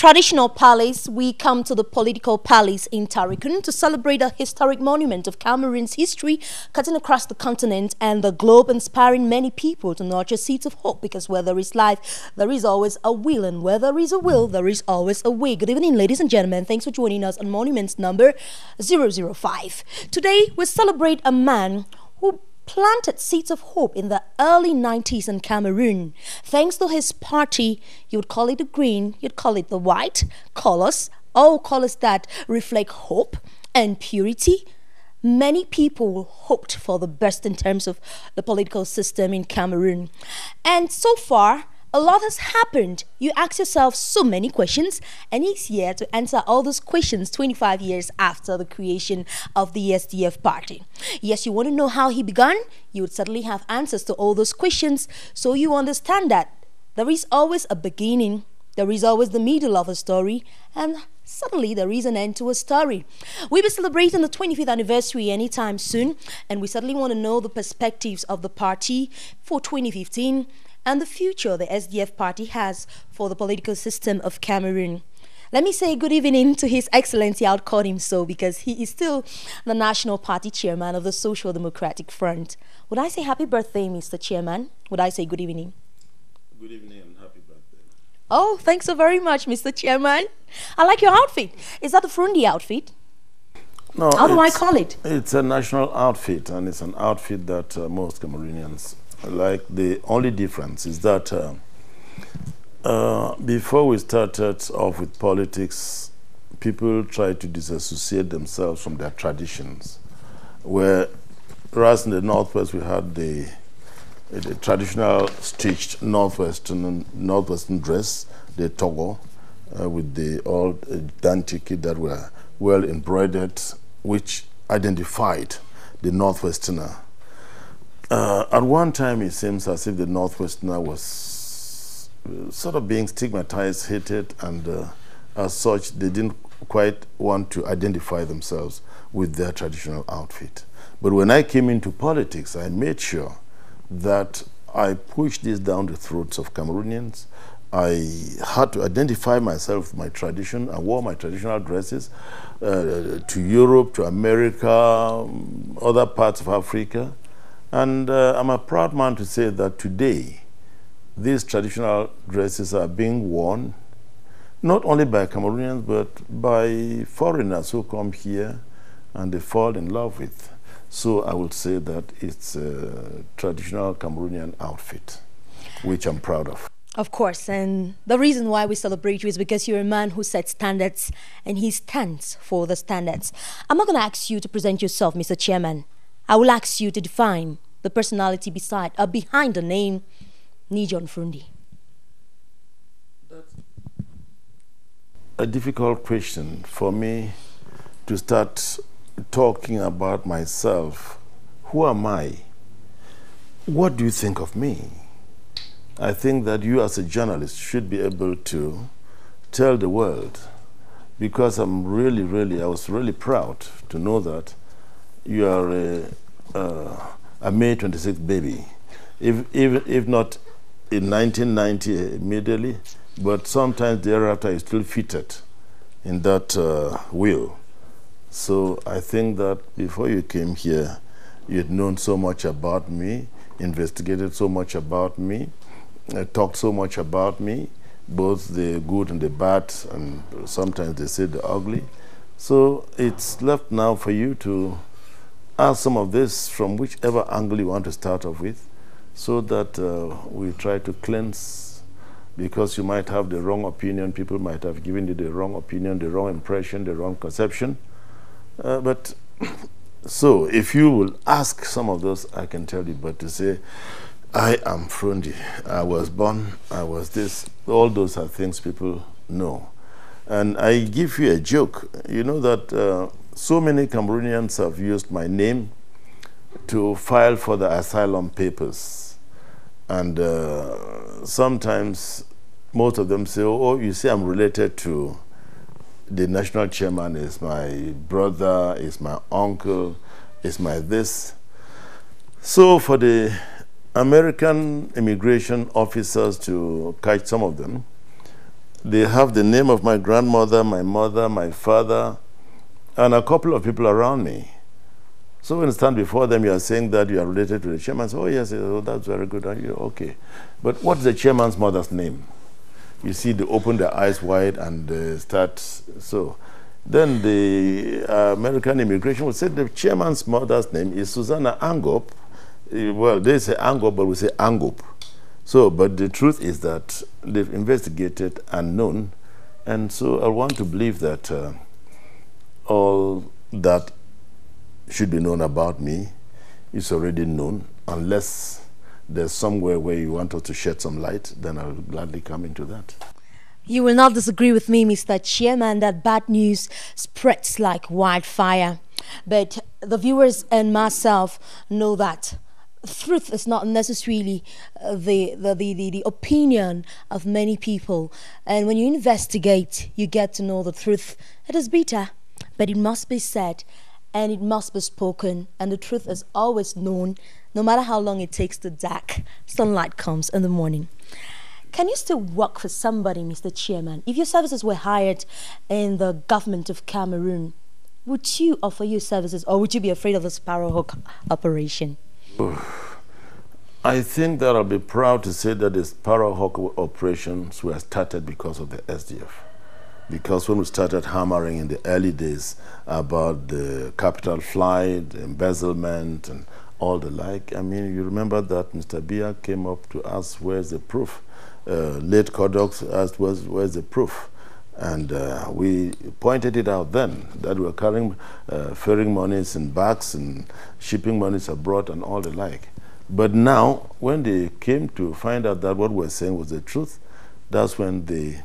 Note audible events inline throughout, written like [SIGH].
traditional palace, we come to the political palace in Ntarinkon to celebrate a historic monument of Cameroon's history, cutting across the continent and the globe, inspiring many people to nurture seeds of hope. Because where there is life, there is always a will, and where there is a will, there is always a way. Good evening, ladies and gentlemen. Thanks for joining us on Monuments number 005. Today, we celebrate a man who planted seeds of hope in the early 90s in Cameroon. Thanks to his party, you would call it the green, you'd call it the white colors, all colors that reflect hope and purity. Many people hoped for the best in terms of the political system in Cameroon. And so far, a lot has happened. You ask yourself so many questions, and it's here to answer all those questions 25 years after the creation of the SDF party. Yes, you want to know how he began? You would certainly have answers to all those questions, so you understand that there is always a beginning, there is always the middle of a story, and suddenly there is an end to a story. We'll be celebrating the 25th anniversary anytime soon, and we certainly want to know the perspectives of the party for 2015 and the future the SDF party has for the political system of Cameroon. Let me say good evening to His Excellency. I'll call him so because he is still the National Party Chairman of the Social Democratic Front. Would I say happy birthday, Mr. Chairman? Would I say good evening? Good evening and happy birthday. Oh, thanks so very much, Mr. Chairman. I like your outfit. Is that the Fru Ndi outfit? No. How do I call it? It's a national outfit, and it's an outfit that uh, most Cameroonians like the only difference is that uh, uh, before we started off with politics, people tried to disassociate themselves from their traditions. Whereas in the Northwest, we had the, the traditional stitched Northwestern, Northwestern dress, the togo, uh, with the old uh, dantiki that were well embroidered, which identified the Northwesterner uh, at one time, it seems as if the Northwesterner was uh, sort of being stigmatized, hated, and uh, as such, they didn't quite want to identify themselves with their traditional outfit. But when I came into politics, I made sure that I pushed this down the throats of Cameroonians. I had to identify myself with my tradition. I wore my traditional dresses uh, to Europe, to America, um, other parts of Africa. And uh, I'm a proud man to say that today, these traditional dresses are being worn not only by Cameroonians but by foreigners who come here and they fall in love with. So I would say that it's a traditional Cameroonian outfit, which I'm proud of. Of course, and the reason why we celebrate you is because you're a man who sets standards and he stands for the standards. I'm not going to ask you to present yourself, Mr. Chairman. I will ask you to define the personality beside uh, behind the name Ni John Fru Ndi. That's a difficult question for me to start talking about myself. Who am I? What do you think of me? I think that you, as a journalist, should be able to tell the world because I'm really, really, I was really proud to know that you are a, uh, a May 26th baby. If, if, if not in 1990 immediately, but sometimes thereafter is still fitted in that uh, will. So I think that before you came here, you had known so much about me, investigated so much about me, uh, talked so much about me, both the good and the bad, and sometimes they say the ugly. So it's left now for you to ask some of this from whichever angle you want to start off with so that uh, we try to cleanse because you might have the wrong opinion, people might have given you the wrong opinion, the wrong impression, the wrong conception. Uh, but [COUGHS] so if you will ask some of those, I can tell you, but to say, I am Fru Ndi, I was born, I was this, all those are things people know. And I give you a joke. You know that uh, so many Cameroonians have used my name to file for the asylum papers. And uh, sometimes most of them say, oh, you see, I'm related to the national chairman, is my brother, is my uncle, is my this. So for the American immigration officers to catch some of them, they have the name of my grandmother, my mother, my father, and a couple of people around me. So when you stand before them, you are saying that you are related to the chairman. So, oh, yes, yes oh, that's very good. Are you okay. But what's the chairman's mother's name? You see, they open their eyes wide and uh, start. So then the uh, American immigration would say the chairman's mother's name is Susanna Angop. Uh, well, they say Angop, but we say Angop. So, but the truth is that they've investigated and known. And so I want to believe that uh, all that should be known about me is already known, unless there's somewhere where you want us to shed some light, then I'll gladly come into that. You will not disagree with me, Mr. Chairman, that bad news spreads like wildfire. But the viewers and myself know that truth is not necessarily uh, the, the, the, the, the opinion of many people. And when you investigate, you get to know the truth. It is bitter, but it must be said and it must be spoken. And the truth is always known, no matter how long it takes to dark. Sunlight comes in the morning. Can you still work for somebody, Mr. Chairman? If your services were hired in the government of Cameroon, would you offer your services or would you be afraid of the Sparrowhawk operation? I think that I'll be proud to say that the Sparrowhawk operations were started because of the SDF. Because when we started hammering in the early days about the capital flight, embezzlement, and all the like, I mean, you remember that Mr. Biya came up to us, where's the proof? Uh, late Codox asked, where's, where's the proof? And uh, we pointed it out then that we were carrying uh, ferrying monies in bags and shipping monies abroad and all the like. But now, when they came to find out that what we were saying was the truth, that's when they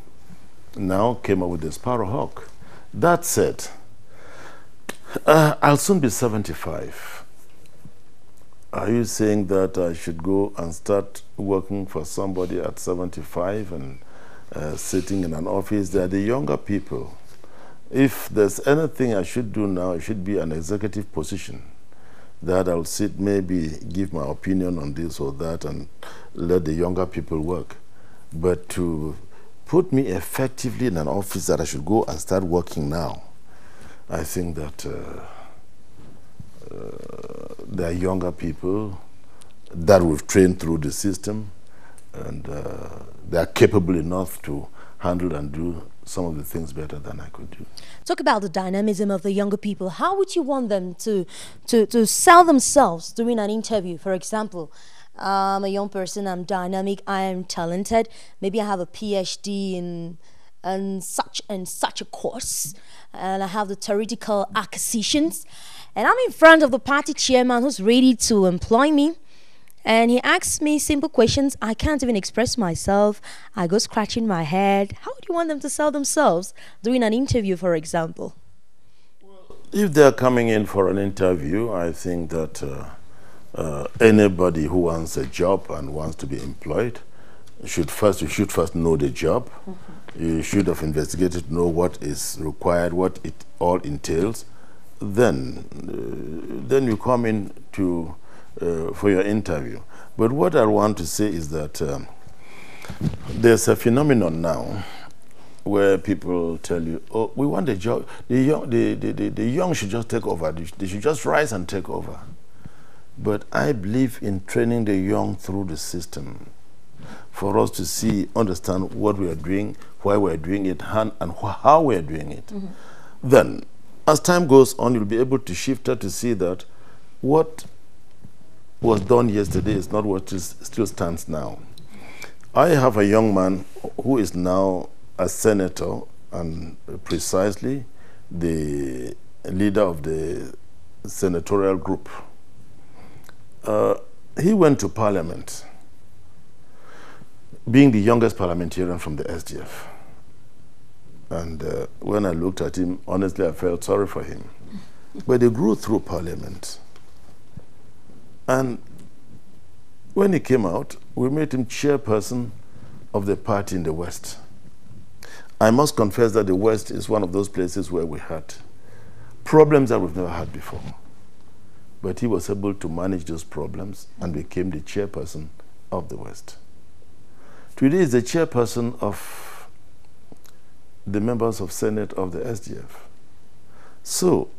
now came up with the Sparrowhawk. That said, uh, I'll soon be 75. Are you saying that I should go and start working for somebody at 75 and uh, sitting in an office? They're the younger people. If there's anything I should do now, it should be an executive position that I'll sit, maybe give my opinion on this or that and let the younger people work. But to put me effectively in an office that I should go and start working now, I think that uh, uh, there are younger people that we've trained through the system and uh, they are capable enough to handle and do some of the things better than I could do. Talk about the dynamism of the younger people. How would you want them to, to, to sell themselves during an interview, for example? I'm a young person, I'm dynamic, I am talented. Maybe I have a PhD in, in such and such a course, and I have the theoretical acquisitions. And I'm in front of the party chairman who's ready to employ me. And he asks me simple questions. I can't even express myself. I go scratching my head. How do you want them to sell themselves during an interview, for example? Well, if they're coming in for an interview, I think that. Uh, uh, anybody who wants a job and wants to be employed should first you should first know the job. Mm -hmm. You should have investigated, know what is required, what it all entails. Then, uh, then you come in to uh, for your interview. But what I want to say is that um, there's a phenomenon now where people tell you, "Oh, we want a job. The young, the, the, the, the young should just take over. They should just rise and take over." But I believe in training the young through the system for us to see, understand what we are doing, why we are doing it, and, and how we are doing it. Mm -hmm. Then, as time goes on, you'll be able to shift to see that what was done yesterday is not what is, still stands now. I have a young man who is now a senator and precisely the leader of the senatorial group. Uh, he went to parliament, being the youngest parliamentarian from the SDF. And uh, when I looked at him, honestly, I felt sorry for him. but he grew through parliament. And when he came out, we made him chairperson of the party in the West. I must confess that the West is one of those places where we had problems that we've never had before. But he was able to manage those problems and became the chairperson of the West. Today is the chairperson of the members of Senate of the SDF. So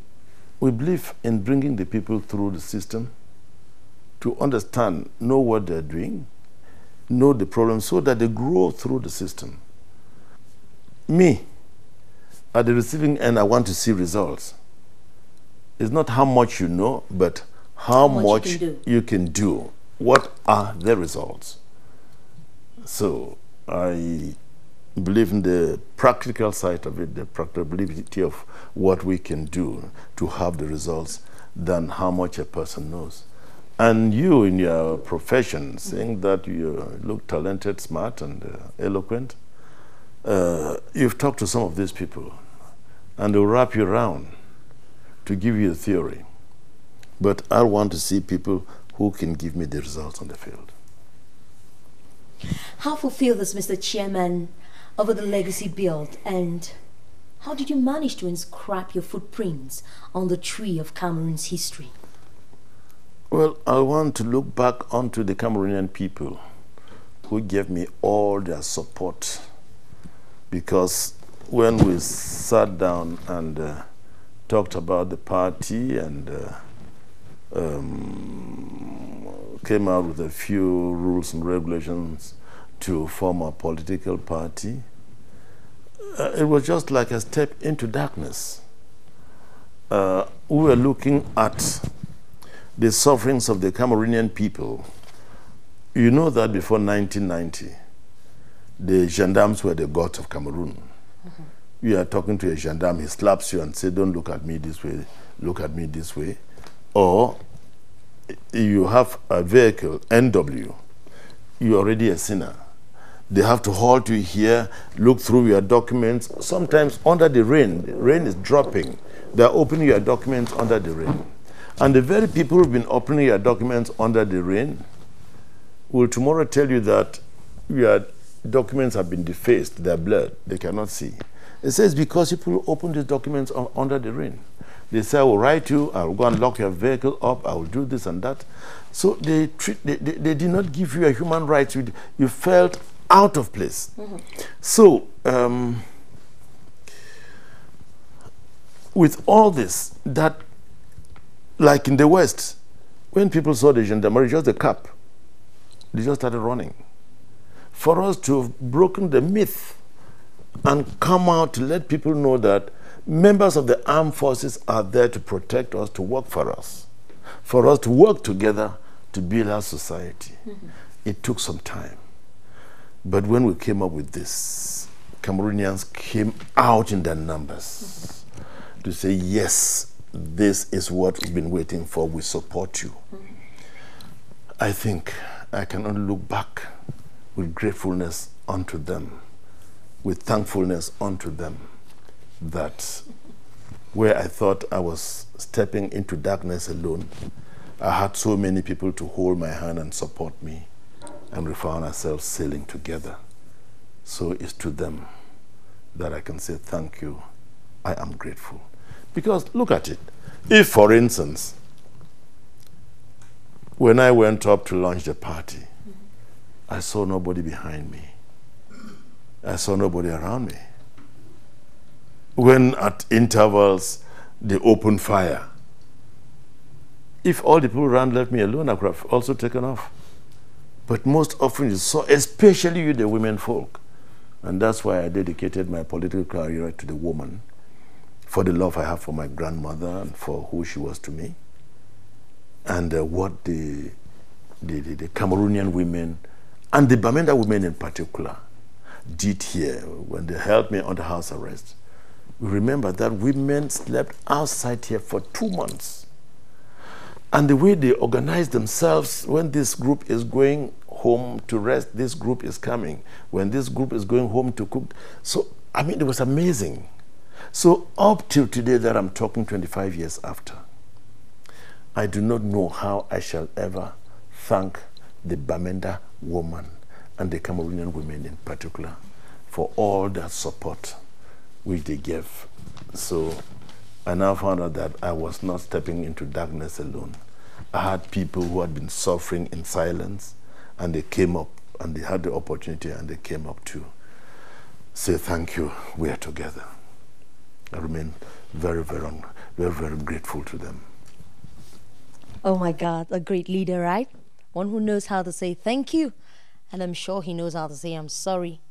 we believe in bringing the people through the system to understand, know what they're doing, know the problem so that they grow through the system. Me, at the receiving end, I want to see results. It's not how much you know, but how, how much, much you, can you, can do. What are the results? So I believe in the practical side of it, the practicability of what we can do to have the results than how much a person knows. And you, in your profession, saying that you look talented, smart, and uh, eloquent, uh, you've talked to some of these people, and they'll wrap you around to give you a theory. But I want to see people who can give me the results on the field. How fulfilled is Mr. Chairman over the legacy built, and how did you manage to inscribe your footprints on the tree of Cameroon's history? Well, I want to look back onto the Cameroonian people who gave me all their support because when we sat down and uh, talked about the party and uh, um, came out with a few rules and regulations to form a political party, uh, it was just like a step into darkness. Uh, we were looking at the sufferings of the Cameroonian people. You know that before 1990, the gendarmes were the gods of Cameroon. You are talking to a gendarme, he slaps you and says, Don't look at me this way, look at me this way. Or you have a vehicle, NW, you're already a sinner. They have to halt you here, look through your documents. Sometimes under the rain, the rain is dropping. They're opening your documents under the rain. And the very people who've been opening your documents under the rain will tomorrow tell you that your documents have been defaced, they're blurred, they cannot see. It says because people open these documents under the rain. They say, I will write you, I will go and lock your vehicle up, I will do this and that. So they, treat, they, they, they did not give you a human right. You, you felt out of place. Mm -hmm. So, um, with all this, that like in the West, when people saw the gendarmerie, just the cap, they just started running. For us to have broken the myth and come out to let people know that members of the armed forces are there to protect us, to work for us, for us to work together to build our society. Mm -hmm. It took some time. But when we came up with this, Cameroonians came out in their numbers mm -hmm. to say, yes, this is what we've been waiting for. We support you. Mm -hmm. I think I can only look back with gratefulness unto them, with thankfulness unto them, that where I thought I was stepping into darkness alone, I had so many people to hold my hand and support me, and we found ourselves sailing together. So it's to them that I can say thank you. I am grateful. Because look at it. If, for instance, when I went up to launch the party, I saw nobody behind me. I saw nobody around me. When at intervals they opened fire, if all the people around left me alone, I could have also taken off. But most often you saw, especially you, the women folk. And that's why I dedicated my political career to the woman for the love I have for my grandmother and for who she was to me, and uh, what the, the, the, the, Cameroonian women and the Bamenda women in particular did here when they held me under house arrest. We remember that women slept outside here for two months. And the way they organized themselves when this group is going home to rest, this group is coming. When this group is going home to cook. So, I mean, it was amazing. So, up till today, that I'm talking 25 years after, I do not know how I shall ever thank the Bamenda woman and the Cameroonian women in particular for all that support which they gave. So, I now found out that I was not stepping into darkness alone. I had people who had been suffering in silence, and they came up and they had the opportunity and they came up to say thank you, we are together. I remain very, very, very, very grateful to them. Oh my God, a great leader, right? One who knows how to say thank you. And I'm sure he knows how to say I'm sorry.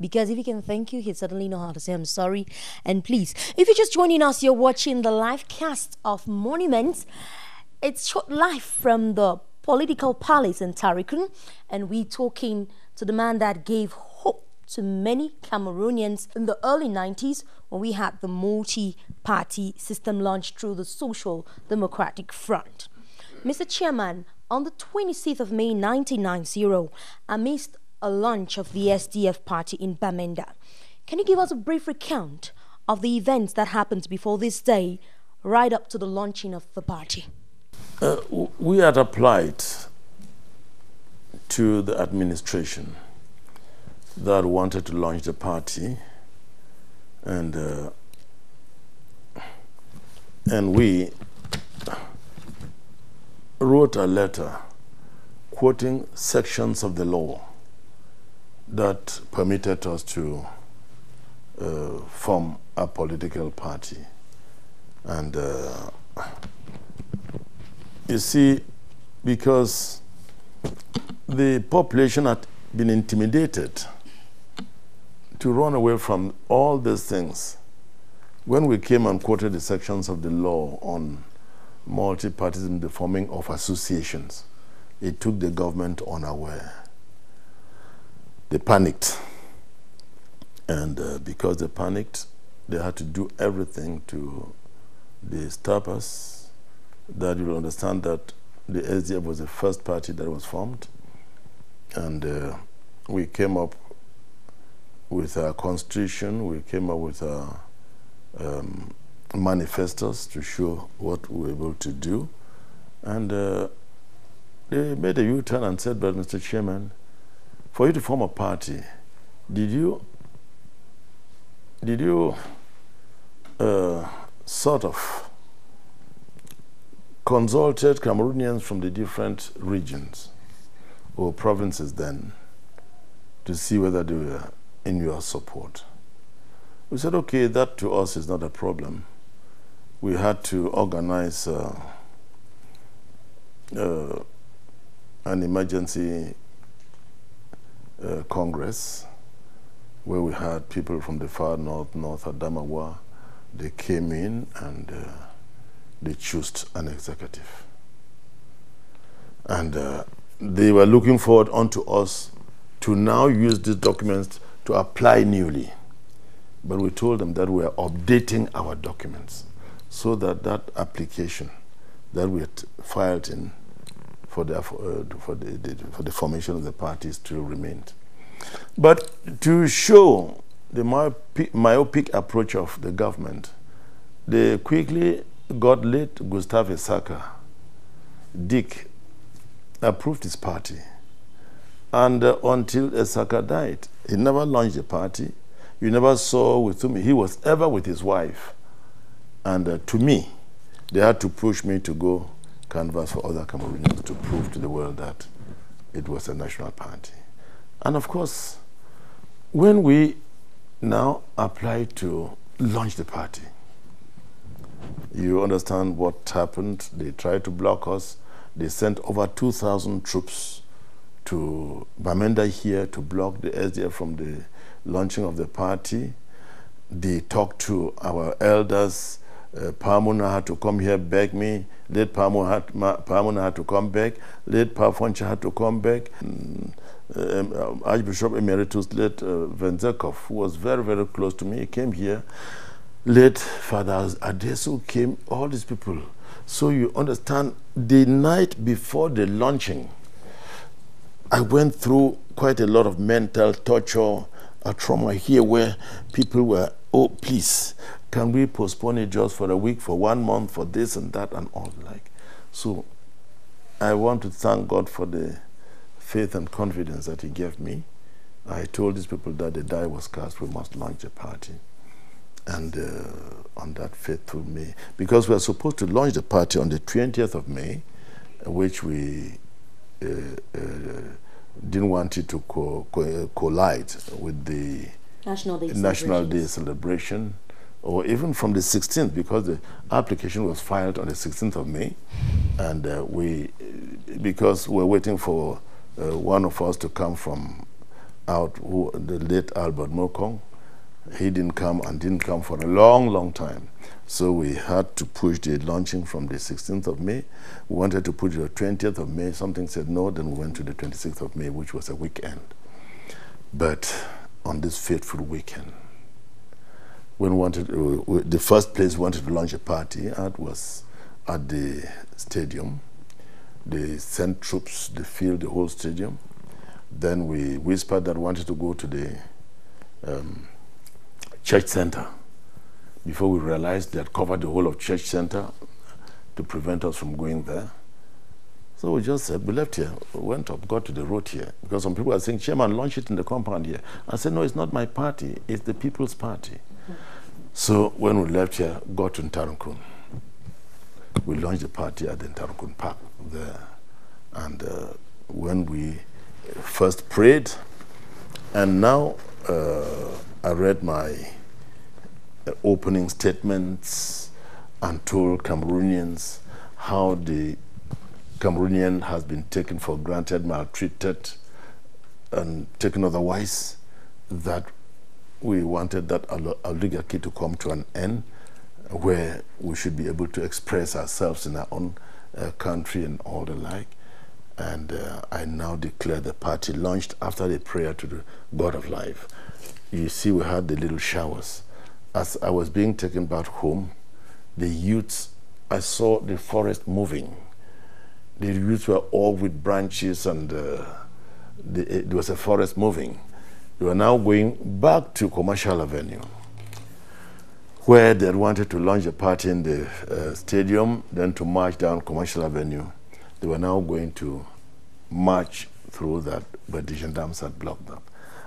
Because if he can thank you, he'd certainly know how to say I'm sorry. And please, if you're just joining us, you're watching the live cast of Monuments. It's short live from the political palace in Ntarinkon, and we're talking to the man that gave hope to many Cameroonians in the early 90s when we had the multi-party system launched through the Social Democratic Front. Mr. Chairman, on the 26th of May 1990, amidst a launch of the SDF party in Bamenda, can you give us a brief recount of the events that happened before this day, right up to the launching of the party? Uh, we had applied to the administration that wanted to launch the party, and uh, and we wrote a letter quoting sections of the law that permitted us to uh, form a political party. And uh, you see, because the population had been intimidated to run away from all these things. When we came and quoted the sections of the law on multi-partyism, the forming of associations, it took the government unaware. They panicked. And uh, because they panicked, they had to do everything to disturb us. That you will understand that the SDF was the first party that was formed. And uh, we came up with a constitution, we came up with a um, manifestos to show what we were able to do. And uh, they made a U-turn and said, but Mr. Chairman, for you to form a party, did you, did you uh, sort of consulted Cameroonians from the different regions or provinces then to see whether they were in your support? We said, okay, that to us is not a problem. We had to organize uh, uh, an emergency uh, congress where we had people from the far north, North Adamawa. They came in and uh, they chose an executive. And uh, they were looking forward unto us to now use these documents to apply newly. But we told them that we are updating our documents so that that application that we had filed in for the, uh, for, the, the, for the formation of the party still remained. But to show the myopic, myopic approach of the government, they quickly got late Gustave Essaka, Dick, approved his party. And uh, until Esaka died, he never launched a party. You never saw with whom he was ever with his wife. And uh, to me, they had to push me to go canvas for other Cameroonians to prove to the world that it was a national party. And of course, when we now apply to launch the party, you understand what happened. They tried to block us. They sent over 2,000 troops to Bamenda here to block the SDF from the launching of the party. They talked to our elders uh, Pa Muna had to come here, beg me. Late Pa Muna had, Pa Muna had to come back. Late Pa Foncha had to come back. Mm, um, Archbishop Emeritus, late uh, Verdzekov, who was very, very close to me, he came here. Late Father Adesu came, all these people. So you understand, the night before the launching, I went through quite a lot of mental torture, a trauma here where people were, oh, please, can we postpone it just for a week, for one month, for this and that and all like? So I want to thank God for the faith and confidence that He gave me. I told these people that the die was cast, we must launch a party. And uh, on that faithful May, because we are supposed to launch the party on the 20th of May, which we uh, uh, didn't want it to co co collide with the National Day National Day celebration, or even from the 16th, because the application was filed on the 16th of May, and uh, we, because we're waiting for uh, one of us to come from out, who, the late Albert Mukong, he didn't come and didn't come for a long, long time. So we had to push the launching from the 16th of May. We wanted to put it the 20th of May. Something said no, then we went to the 26th of May, which was a weekend. But on this fateful weekend, when wanted, uh, the first place we wanted to launch a party at was at the stadium. They sent troops, they filled the whole stadium. Then we whispered that we wanted to go to the um, church center before we realized they had covered the whole of church center to prevent us from going there. So we just said, we left here, we went up, got to the road here, because some people are saying, Chairman, launch it in the compound here. I said, no, it's not my party, it's the People's Party. So when we left here, got to Ntarinkon. We launched the party at the Ntarinkon Park there. And uh, when we first prayed, and now uh, I read my opening statements and told Cameroonians how the Cameroonian has been taken for granted, maltreated, and taken otherwise, that we wanted that oligarchy to come to an end where we should be able to express ourselves in our own uh, country and all the like. And uh, I now declare the party launched after the prayer to the God of life. You see, we had the little showers as I was being taken back home, the youths, I saw the forest moving. The youths were all with branches and uh, the, there was a forest moving. They were now going back to Commercial Avenue, where they had wanted to launch a party in the uh, stadium, then to march down Commercial Avenue. They were now going to march through that, but the gendarmes had blocked that.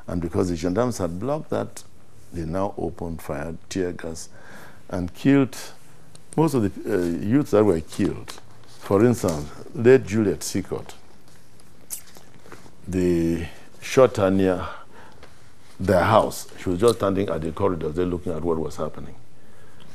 And because the gendarmes had blocked that, they now opened fire, tear gas, and killed most of the uh, youths that were killed. For instance, late Juliet Sikod, the shot her near their house. She was just standing at the corridor there looking at what was happening.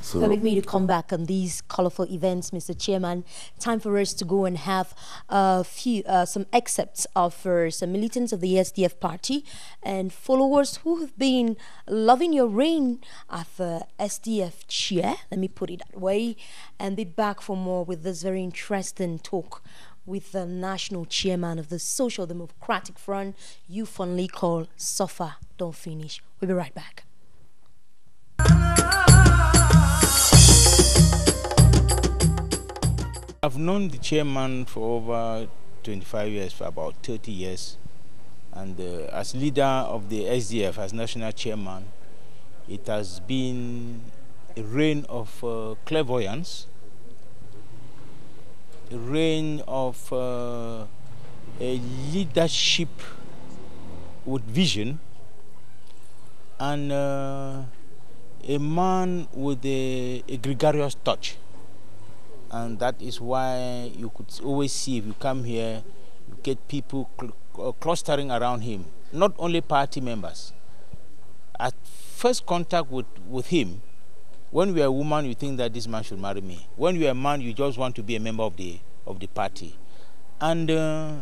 So permit me to come back on these colorful events, Mr. Chairman. Time for us to go and have a few, uh, some excerpts of uh, some militants of the SDF party and followers who have been loving your reign of uh, SDF chair. Let me put it that way, and be back for more with this very interesting talk with the national chairman of the Social Democratic Front, you fondly call Suffer Finish. We'll be right back. I've known the chairman for over 25 years, for about 30 years. And uh, as leader of the SDF, as national chairman, it has been a reign of uh, clairvoyance, a reign of uh, a leadership with vision, and uh, a man with a, a gregarious touch and that is why you could always see if you come here, you get people cl uh, clustering around him, not only party members. At first contact with, with him, when you are a woman, you think that this man should marry me. When you are a man, you just want to be a member of the, of the party. And uh,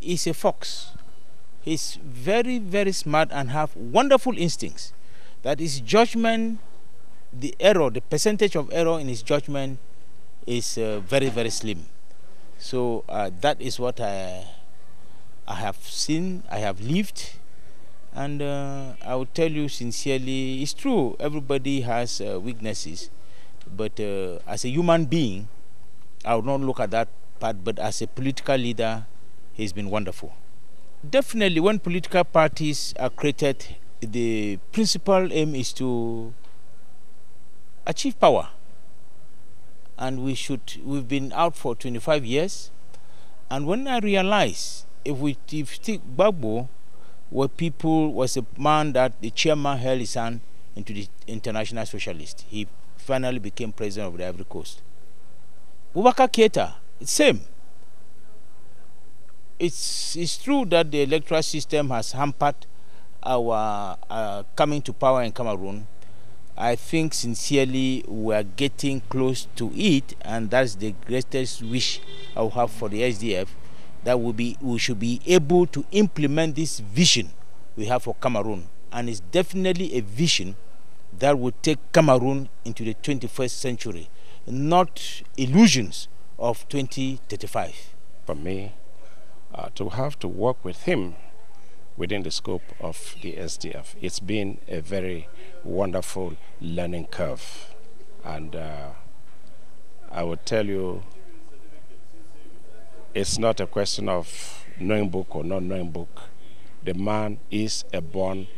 he's a fox. He's very, very smart and have wonderful instincts. That his judgment, the error, the percentage of error in his judgment is uh, very very slim. So uh, that is what I I have seen I have lived. And uh, I will tell you sincerely it's true everybody has uh, weaknesses. But uh, as a human being I will not look at that part but as a political leader he's been wonderful definitely when political parties are created the principal aim is to achieve power. And we should we've been out for 25 years. And when i realized if we if take Gbagbo were people was a man that the chairman held his hand into the international socialist he finally became president of the ivory coast. Boubacar keita same it's it's true that the electoral system has hampered our uh, coming to power in Cameroon, I think sincerely we are getting close to it, and that's the greatest wish I have for the SDF that we be we should be able to implement this vision we have for Cameroon, and it's definitely a vision that will take Cameroon into the 21st century, not illusions of 2035. For me, uh, to have to work with him within the scope of the SDF, it's been a very wonderful learning curve. And uh, I would tell you, it's not a question of knowing book or not knowing book. The man is a born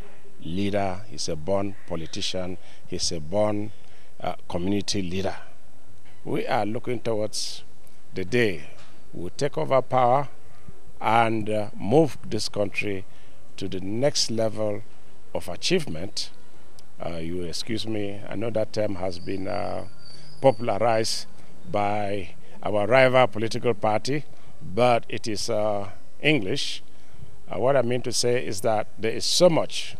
leader, he's a born politician, he's a born uh, community leader. We are looking towards the day we take over power and uh, move this country to the next level of achievement. Uh, you excuse me, I know that term has been uh, popularized by our rival political party, but it is uh, English. Uh, what I mean to say is that there is so much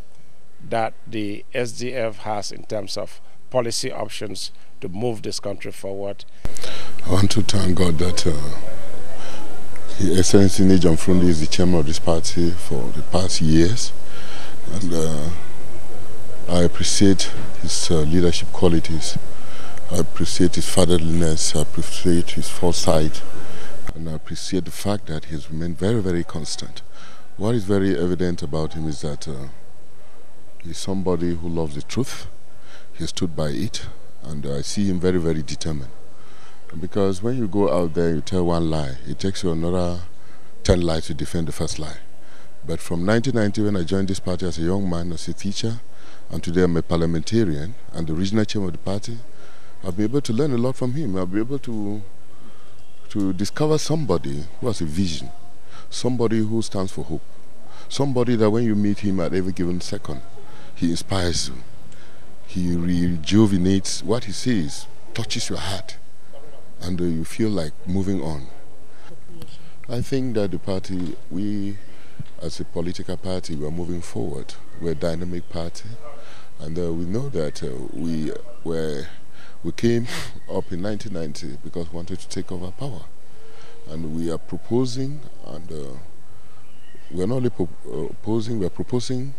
that the SDF has in terms of policy options to move this country forward. I want to thank God that uh, His Excellency Ni John Fru Ndi is the chairman of this party for the past years. And uh, I appreciate his uh, leadership qualities. I appreciate his fatherliness. I appreciate his foresight. And I appreciate the fact that he has remained very, very constant. What is very evident about him is that uh, he's somebody who loves the truth. He stood by it. And I see him very, very determined. Because when you go out there, you tell one lie, it takes you another 10 lies to defend the first lie. But from 1990, when I joined this party as a young man, as a teacher, and today I'm a parliamentarian and the regional chairman of the party, I've been able to learn a lot from him. I've been able to, to discover somebody who has a vision, somebody who stands for hope, somebody that when you meet him at every given second, he inspires you. He rejuvenates what he says, touches your heart and uh, you feel like moving on. I think that the party, we as a political party, we're moving forward. We're a dynamic party, and uh, we know that uh, we were we came [LAUGHS] up in 1990 because we wanted to take over power, and we are proposing, and uh, we're not only proposing, we're proposing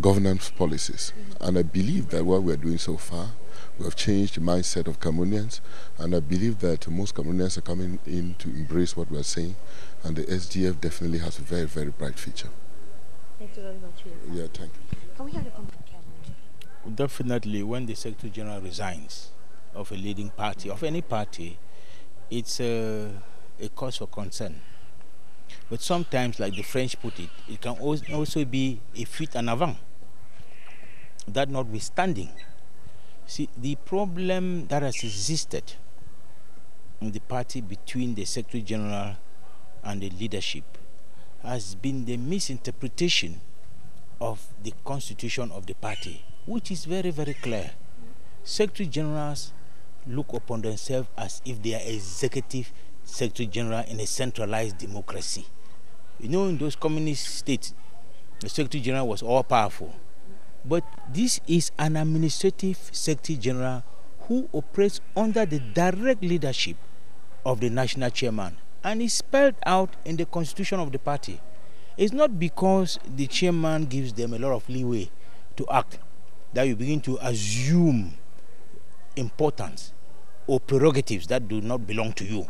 governance policies, and I believe that what we're doing so far we have changed the mindset of Cameroonians, and I believe that most Cameroonians are coming in to embrace what we are saying, and the SDF definitely has a very, very bright future. Thank you very much. Yeah, thank you. Can we have a Definitely, when the Secretary General resigns of a leading party, of any party, it's a, a cause for concern. But sometimes, like the French put it, it can also be a fuite en avant. That notwithstanding, See, the problem that has existed in the party between the Secretary General and the leadership has been the misinterpretation of the constitution of the party, which is very, very clear. Secretary Generals look upon themselves as if they are executive Secretary General in a centralized democracy. You know, in those communist states, the Secretary General was all powerful but this is an administrative secretary general who operates under the direct leadership of the national chairman and is spelled out in the constitution of the party. It's not because the chairman gives them a lot of leeway to act that you begin to assume importance or prerogatives that do not belong to you.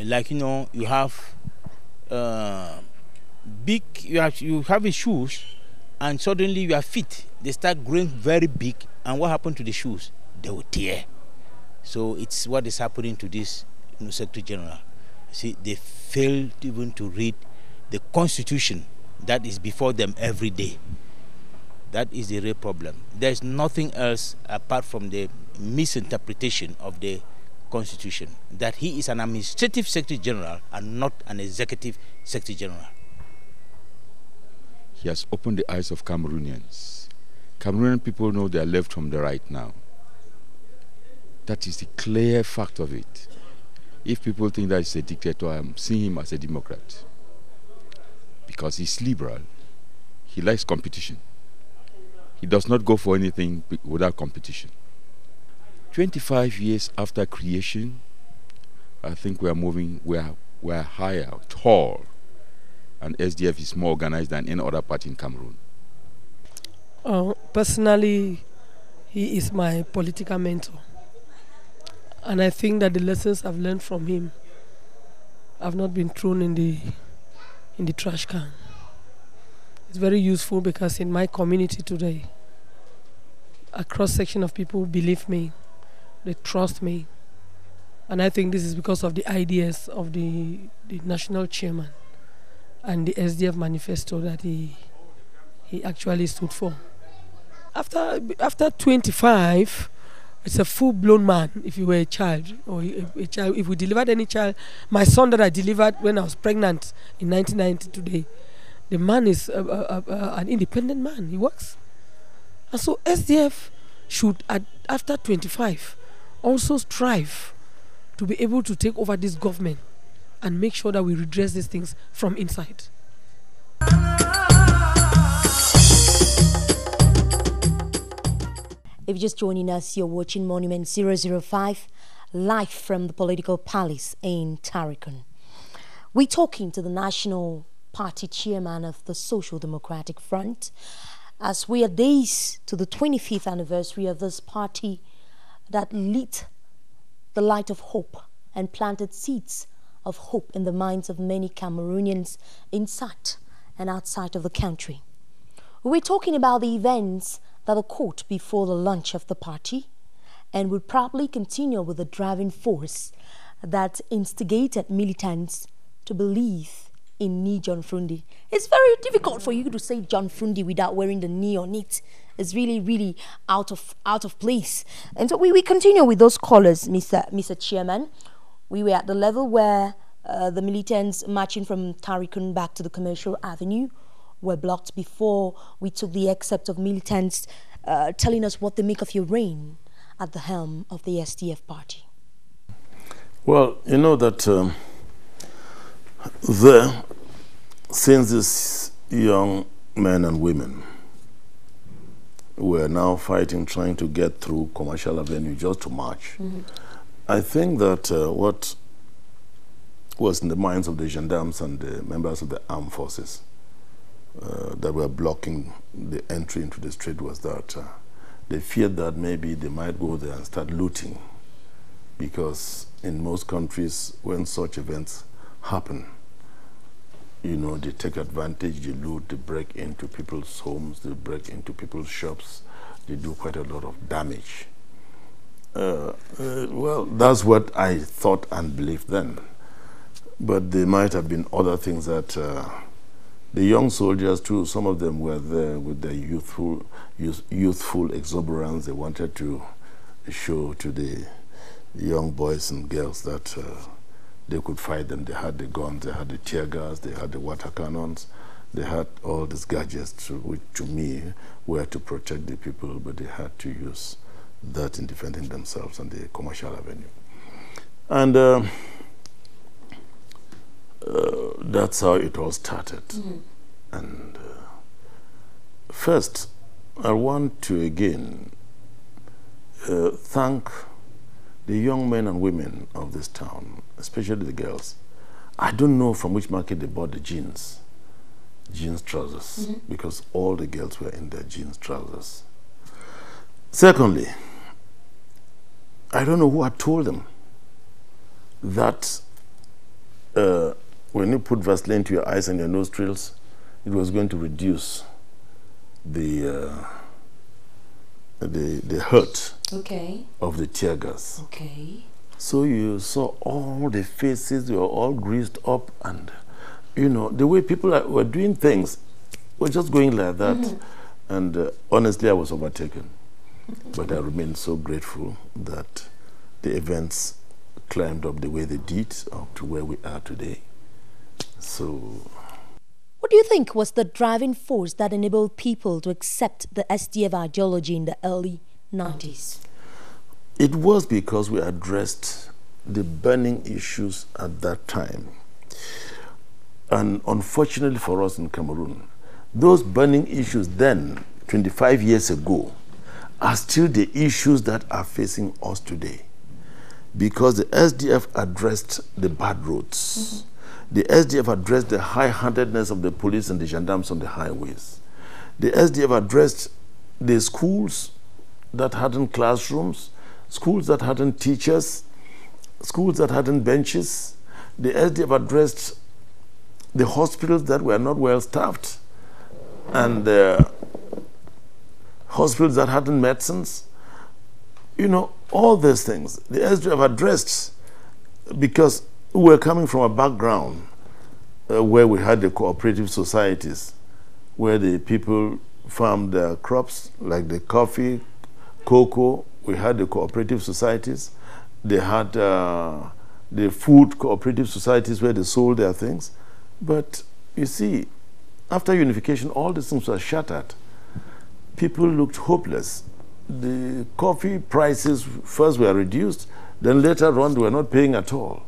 Like you know, you have uh, big, you have you have issues and suddenly your feet they start growing very big and what happened to the shoes? They will tear. So it's what is happening to this you know, secretary general. See they failed even to read the constitution that is before them every day. That is the real problem. There's nothing else apart from the misinterpretation of the constitution that he is an administrative secretary general and not an executive secretary general he has opened the eyes of Cameroonians. Cameroonian people know their left from the right now. That is the clear fact of it. If people think that he's a dictator, I'm seeing him as a democrat. Because he's liberal. he likes competition. He does not go for anything without competition. 25 years after creation, I think we are moving, we are, we are higher, tall, and SDF is more organized than any other party in Cameroon. Uh, personally, he is my political mentor. And I think that the lessons I've learned from him have not been thrown in the in the trash can. It's very useful because in my community today, a cross section of people believe me, they trust me. And I think this is because of the ideas of the, the national chairman and the SDF manifesto that he he actually stood for. After after 25, it's a full-blown man. If you were a child or a, a, child, if we delivered any child, my son that I delivered when I was pregnant in 1990 today, the man is a, a, an independent man. He works, and so SDF should, at, after 25, also strive to be able to take over this government and make sure that we redress these things from inside. If you're just joining us, you're watching Monument 005 live from the political palace in Ntarinkon. We're talking to the National Party chairman of the Social Democratic Front as we are days to the 25th anniversary of this party that lit the light of hope and planted seeds of hope in the minds of many Cameroonians inside and outside of the country. We're talking about the events that occurred before the launch of the party and would probably continue with the driving force that instigated militants to believe in Ni John Fru Ndi. It's very difficult for you to say John Fru Ndi without wearing the Ni on it. It's really, really out of out of place. And so we, we continue with those callers, Mr. Mr. Chairman. We were at the level where uh, the militants marching from Ntarinkon back to the commercial avenue were blocked before we took the excerpt of militants uh, telling us what they make of your reign at the helm of the SDF party. Well, you know that um, there, since these young men and women were now fighting, trying to get through Commercial Avenue just to march, mm -hmm. I think that uh, what was in the minds of the gendarmes and the members of the armed forces uh, that were blocking the entry into the street was that uh, they feared that maybe they might go there and start looting because in most countries when such events happen you know they take advantage they loot they break into people's homes they break into people's shops they do quite a lot of damage uh, uh, well that's what i thought and believed then but there might have been other things that uh, the young soldiers too, some of them were there with their youthful, youth, youthful exuberance. They wanted to show to the young boys and girls that uh, they could fight them. They had the guns, they had the tear gas, they had the water cannons, they had all these gadgets, to, which to me were to protect the people, but they had to use that in defending themselves on the commercial avenue. And uh, uh, that's how it all started. Mm -hmm. And uh, first, I want to again uh, thank the young men and women of this town, especially the girls. I don't know from which market they bought the jeans, jeans trousers, mm -hmm. because all the girls were in their jeans trousers. Secondly, I don't know who had told them that uh, when you put Vaseline to your eyes and your nostrils, it was going to reduce the uh, the the hurt okay. of the tear gas. Okay. So you saw all the faces were all greased up, and you know the way people are, were doing things were just going like that. Mm -hmm. And uh, honestly, I was overtaken, but I remain so grateful that the events climbed up the way they did up to where we are today. So. What do you think was the driving force that enabled people to accept the SDF ideology in the early 90s? It was because we addressed the burning issues at that time. And unfortunately for us in Cameroon, those burning issues then, 25 years ago, are still the issues that are facing us today. Because the SDF addressed the bad roads. Mm-hmm. The SDF addressed the high handedness of the police and the gendarmes on the highways. The SDF addressed the schools that hadn't classrooms, schools that hadn't teachers, schools that hadn't benches. The SDF addressed the hospitals that were not well staffed and the hospitals that hadn't medicines. You know, all these things. The SDF addressed because we're coming from a background uh, where we had the cooperative societies, where the people farmed their crops, like the coffee, cocoa. We had the cooperative societies. They had uh, the food cooperative societies where they sold their things. But you see, after unification, all these things were shattered. People looked hopeless. The coffee prices first were reduced, then later on they were not paying at all.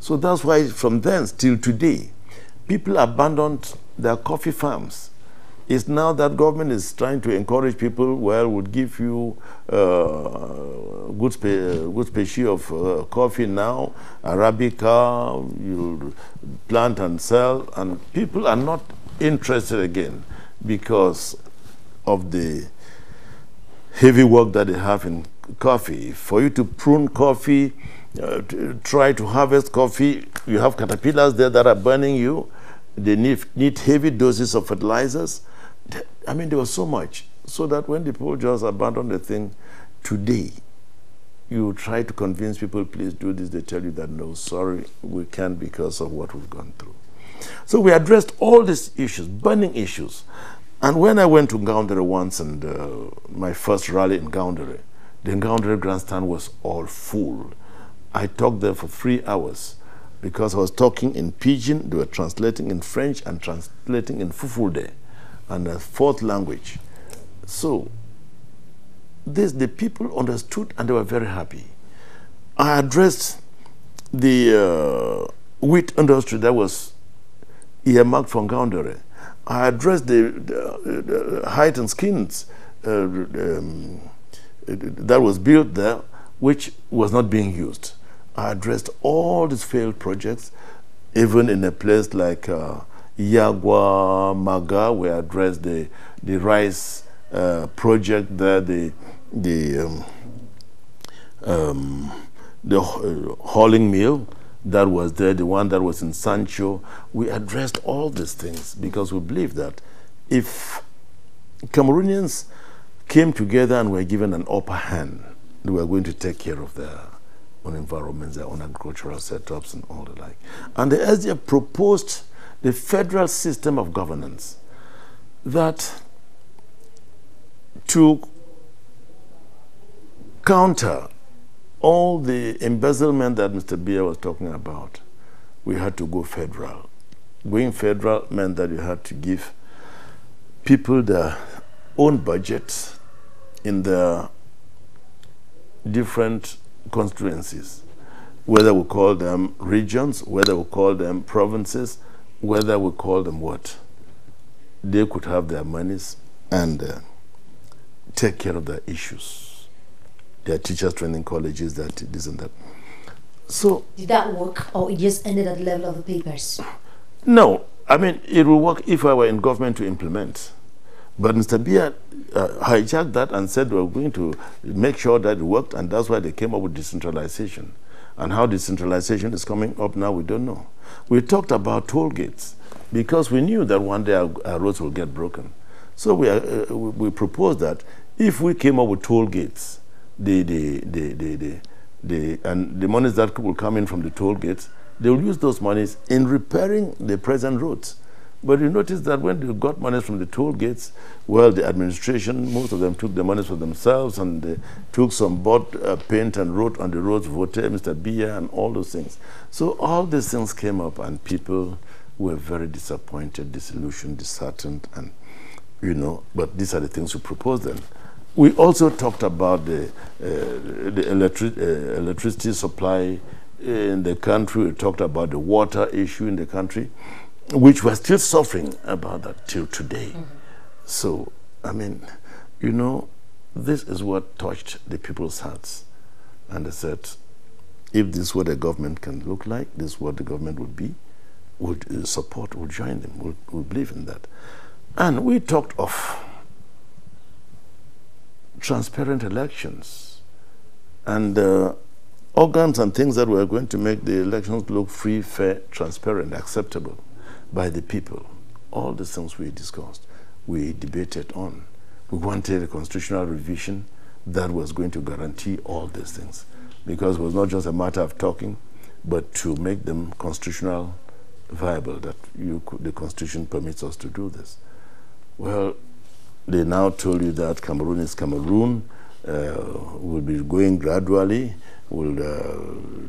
So that's why from then till today, people abandoned their coffee farms. It's now that government is trying to encourage people, well, would we'll give you uh, good, spe good species of uh, coffee now, Arabica, you plant and sell, and people are not interested again because of the heavy work that they have in coffee. For you to prune coffee, uh, to try to harvest coffee, you have caterpillars there that are burning you. They need, need heavy doses of fertilizers. I mean, there was so much. So that when the people just abandon the thing today, you try to convince people, please do this, they tell you that no, sorry, we can't because of what we've gone through. So we addressed all these issues, burning issues. And when I went to Ngaoundéré once and uh, my first rally in Ngaoundéré, the Ngaoundéré grandstand was all full. I talked there for three hours because I was talking in Pidgin, they were translating in French and translating in Fulfulde and a fourth language. So this the people understood and they were very happy. I addressed the uh, wheat industry that was earmarked for Ngaoundéré. I addressed the, the, the height and skins uh, um, that was built there, which was not being used. I addressed all these failed projects, even in a place like uh, Yagoua Maga, we addressed the, the rice uh, project there, the, the, um, um, the hauling mill that was there, the one that was in Sancho. We addressed all these things because we believe that if Cameroonians came together and were given an upper hand, they were going to take care of their own environments, their own agricultural setups, and all the like. And the SDF proposed the federal system of governance that to counter all the embezzlement that Mr. Biya was talking about, we had to go federal. Going federal meant that you had to give people their own budgets in their different constituencies, whether we call them regions, whether we call them provinces, whether we call them what. They could have their monies and uh, take care of their issues their teachers training colleges, that this and that. So did that work, or it just ended at the level of the papers? No, I mean it will work if I were in government to implement. But Mr. Biya uh, hijacked that and said we are going to make sure that it worked, and that's why they came up with decentralization. And how decentralization is coming up now, we don't know. We talked about toll gates because we knew that one day our, our roads will get broken. So we, uh, we proposed that if we came up with toll gates, the, the, the, the, the, the, and the monies that will come in from the toll gates, they will use those monies in repairing the present roads. But you notice that when they got monies from the toll gates, well, the administration, most of them took the monies for themselves and they took some bought uh, paint and wrote on the roads, vote Mr. Biya and all those things. So all these things came up and people were very disappointed, disillusioned, disheartened, and, you know, but these are the things we proposed then. We also talked about the, uh, the electric, uh, electricity supply in the country. We talked about the water issue in the country. which we're still suffering about that till today. Mm -hmm. So, I mean, you know, this is what touched the people's hearts. And they said, if this is what a government can look like, this is what the government would be, would uh, support, would join them, would, would believe in that. And we talked of transparent elections and uh, organs and things that were going to make the elections look free, fair, transparent, acceptable by the people. All the things we discussed, we debated on. We wanted a constitutional revision that was going to guarantee all these things because it was not just a matter of talking, but to make them constitutional viable, that you could, the constitution permits us to do this. Well, they now told you that Cameroon is Cameroon, uh, will be going gradually, will uh,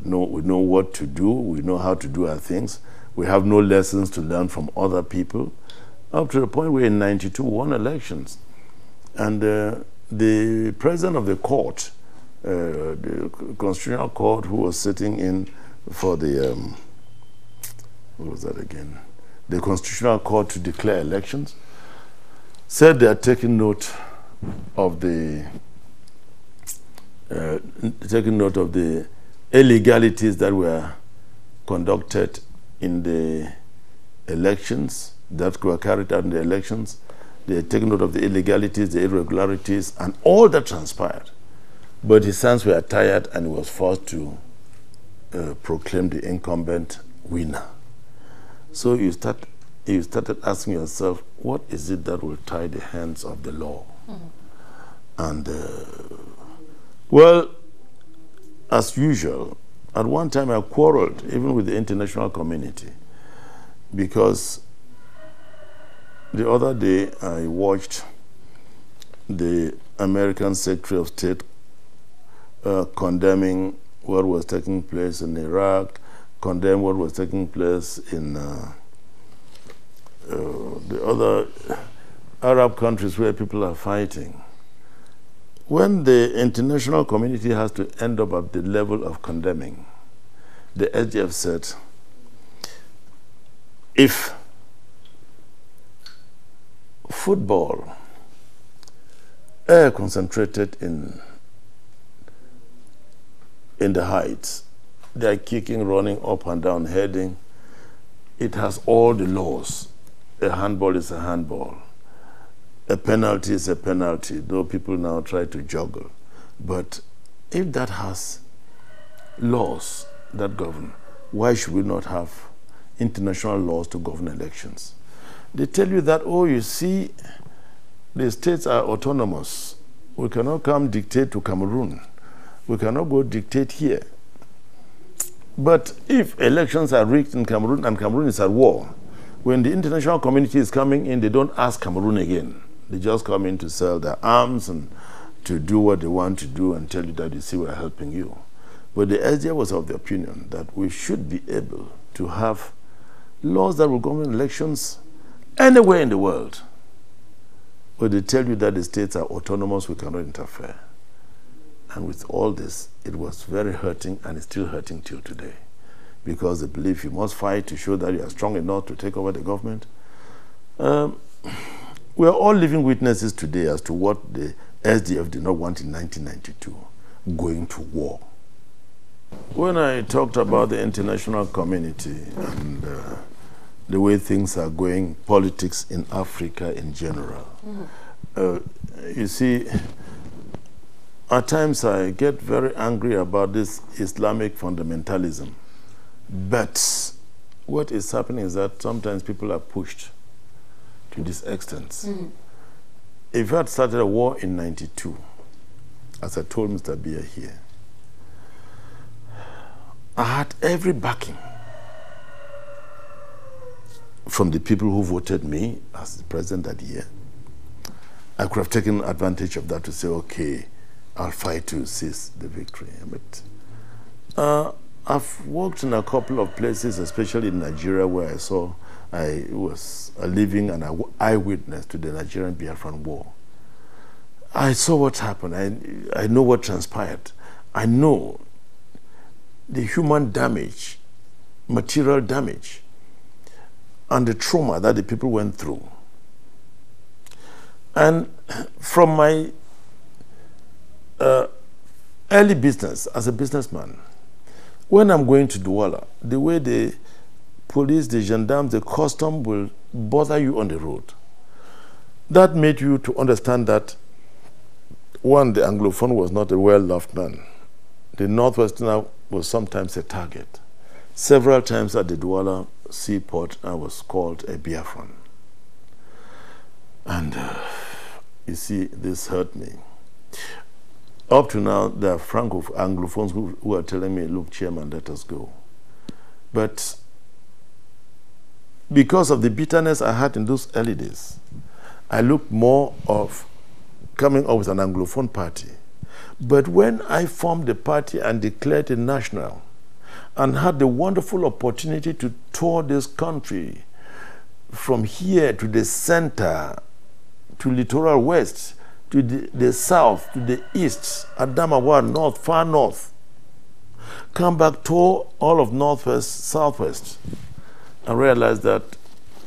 know, we know what to do, we know how to do our things. We have no lessons to learn from other people. Up to the point where in 92 won elections. And uh, the president of the court, uh, the constitutional court who was sitting in for the, um, what was that again? The constitutional court to declare elections, said they are taking note of the uh, taking note of the illegalities that were conducted in the elections that were carried out in the elections. They had taken note of the illegalities, the irregularities, and all that transpired. But his sons were tired and he was forced to uh, proclaim the incumbent winner. So you start you started asking yourself, what is it that will tie the hands of the law? Mm -hmm. And, uh, well, as usual, at one time I quarreled even with the international community because the other day I watched the American Secretary of State uh, condemning what was taking place in Iraq, condemn what was taking place in uh, uh, Uh, the other Arab countries where people are fighting, when the international community has to end up at the level of condemning, the SDF said, if football are concentrated in in the heights, they're kicking, running up and down, heading, it has all the laws a handball is a handball. A penalty is a penalty, though people now try to juggle. But if that has laws that govern, why should we not have international laws to govern elections? They tell you that, oh, you see, the states are autonomous. We cannot come dictate to Cameroon. We cannot go dictate here. But if elections are rigged in Cameroon and Cameroon is at war, when the international community is coming in, they don't ask Cameroon again. They just come in to sell their arms and to do what they want to do and tell you that you see we're helping you. But the SDF was of the opinion that we should be able to have laws that will govern elections anywhere in the world. But they tell you that the states are autonomous, we cannot interfere. And with all this, it was very hurting and it's still hurting till today because they believe you must fight to show that you are strong enough to take over the government. Um, we are all living witnesses today as to what the SDF did not want in 1992 going to war. When I talked about the international community and uh, the way things are going, politics in Africa in general, mm -hmm. uh, you see, at times I get very angry about this Islamic fundamentalism but what is happening is that sometimes people are pushed to this extent. Mm. If you had started a war in 92, as I told Mr. Biya here, I had every backing from the people who voted me as the president that year. I could have taken advantage of that to say, okay, I'll fight to seize the victory. But uh, I've worked in a couple of places, especially in Nigeria, where I saw I was a living and an eyewitness to the Nigerian Biafran War. I saw what happened. I, I know what transpired. I know the human damage, material damage. and the trauma that the people went through. And from my uh, early business as a businessman, when I'm going to Douala, the way the police, the gendarmes, the custom will bother you on the road, that made you to understand that one, the Anglophone was not a well loved man. The Northwesterner was sometimes a target. Several times at the Douala seaport, I was called a Biafran. And uh, you see, this hurt me. Up to now, there are Franco Anglophones who, who are telling me, look, chairman, let us go. But because of the bitterness I had in those early days, I looked more of coming up with an Anglophone party. But when I formed the party and declared it national, and had the wonderful opportunity to tour this country from here to the center, to littoral west, to the, the south, to the east, Adamawa, north, far north. Come back, to all of northwest, southwest, and realize that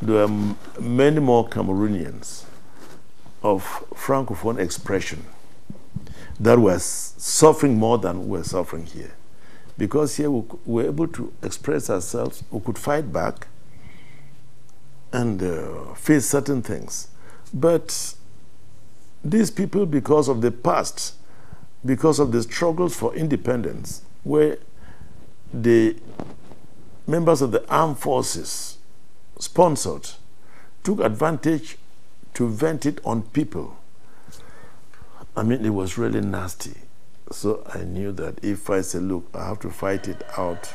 there are many more Cameroonians of Francophone expression that were suffering more than we're suffering here. Because here we were able to express ourselves, we could fight back and uh, face certain things. But these people, because of the past, because of the struggles for independence, where the members of the armed forces sponsored took advantage to vent it on people. I mean, it was really nasty. So I knew that if I said, look, I have to fight it out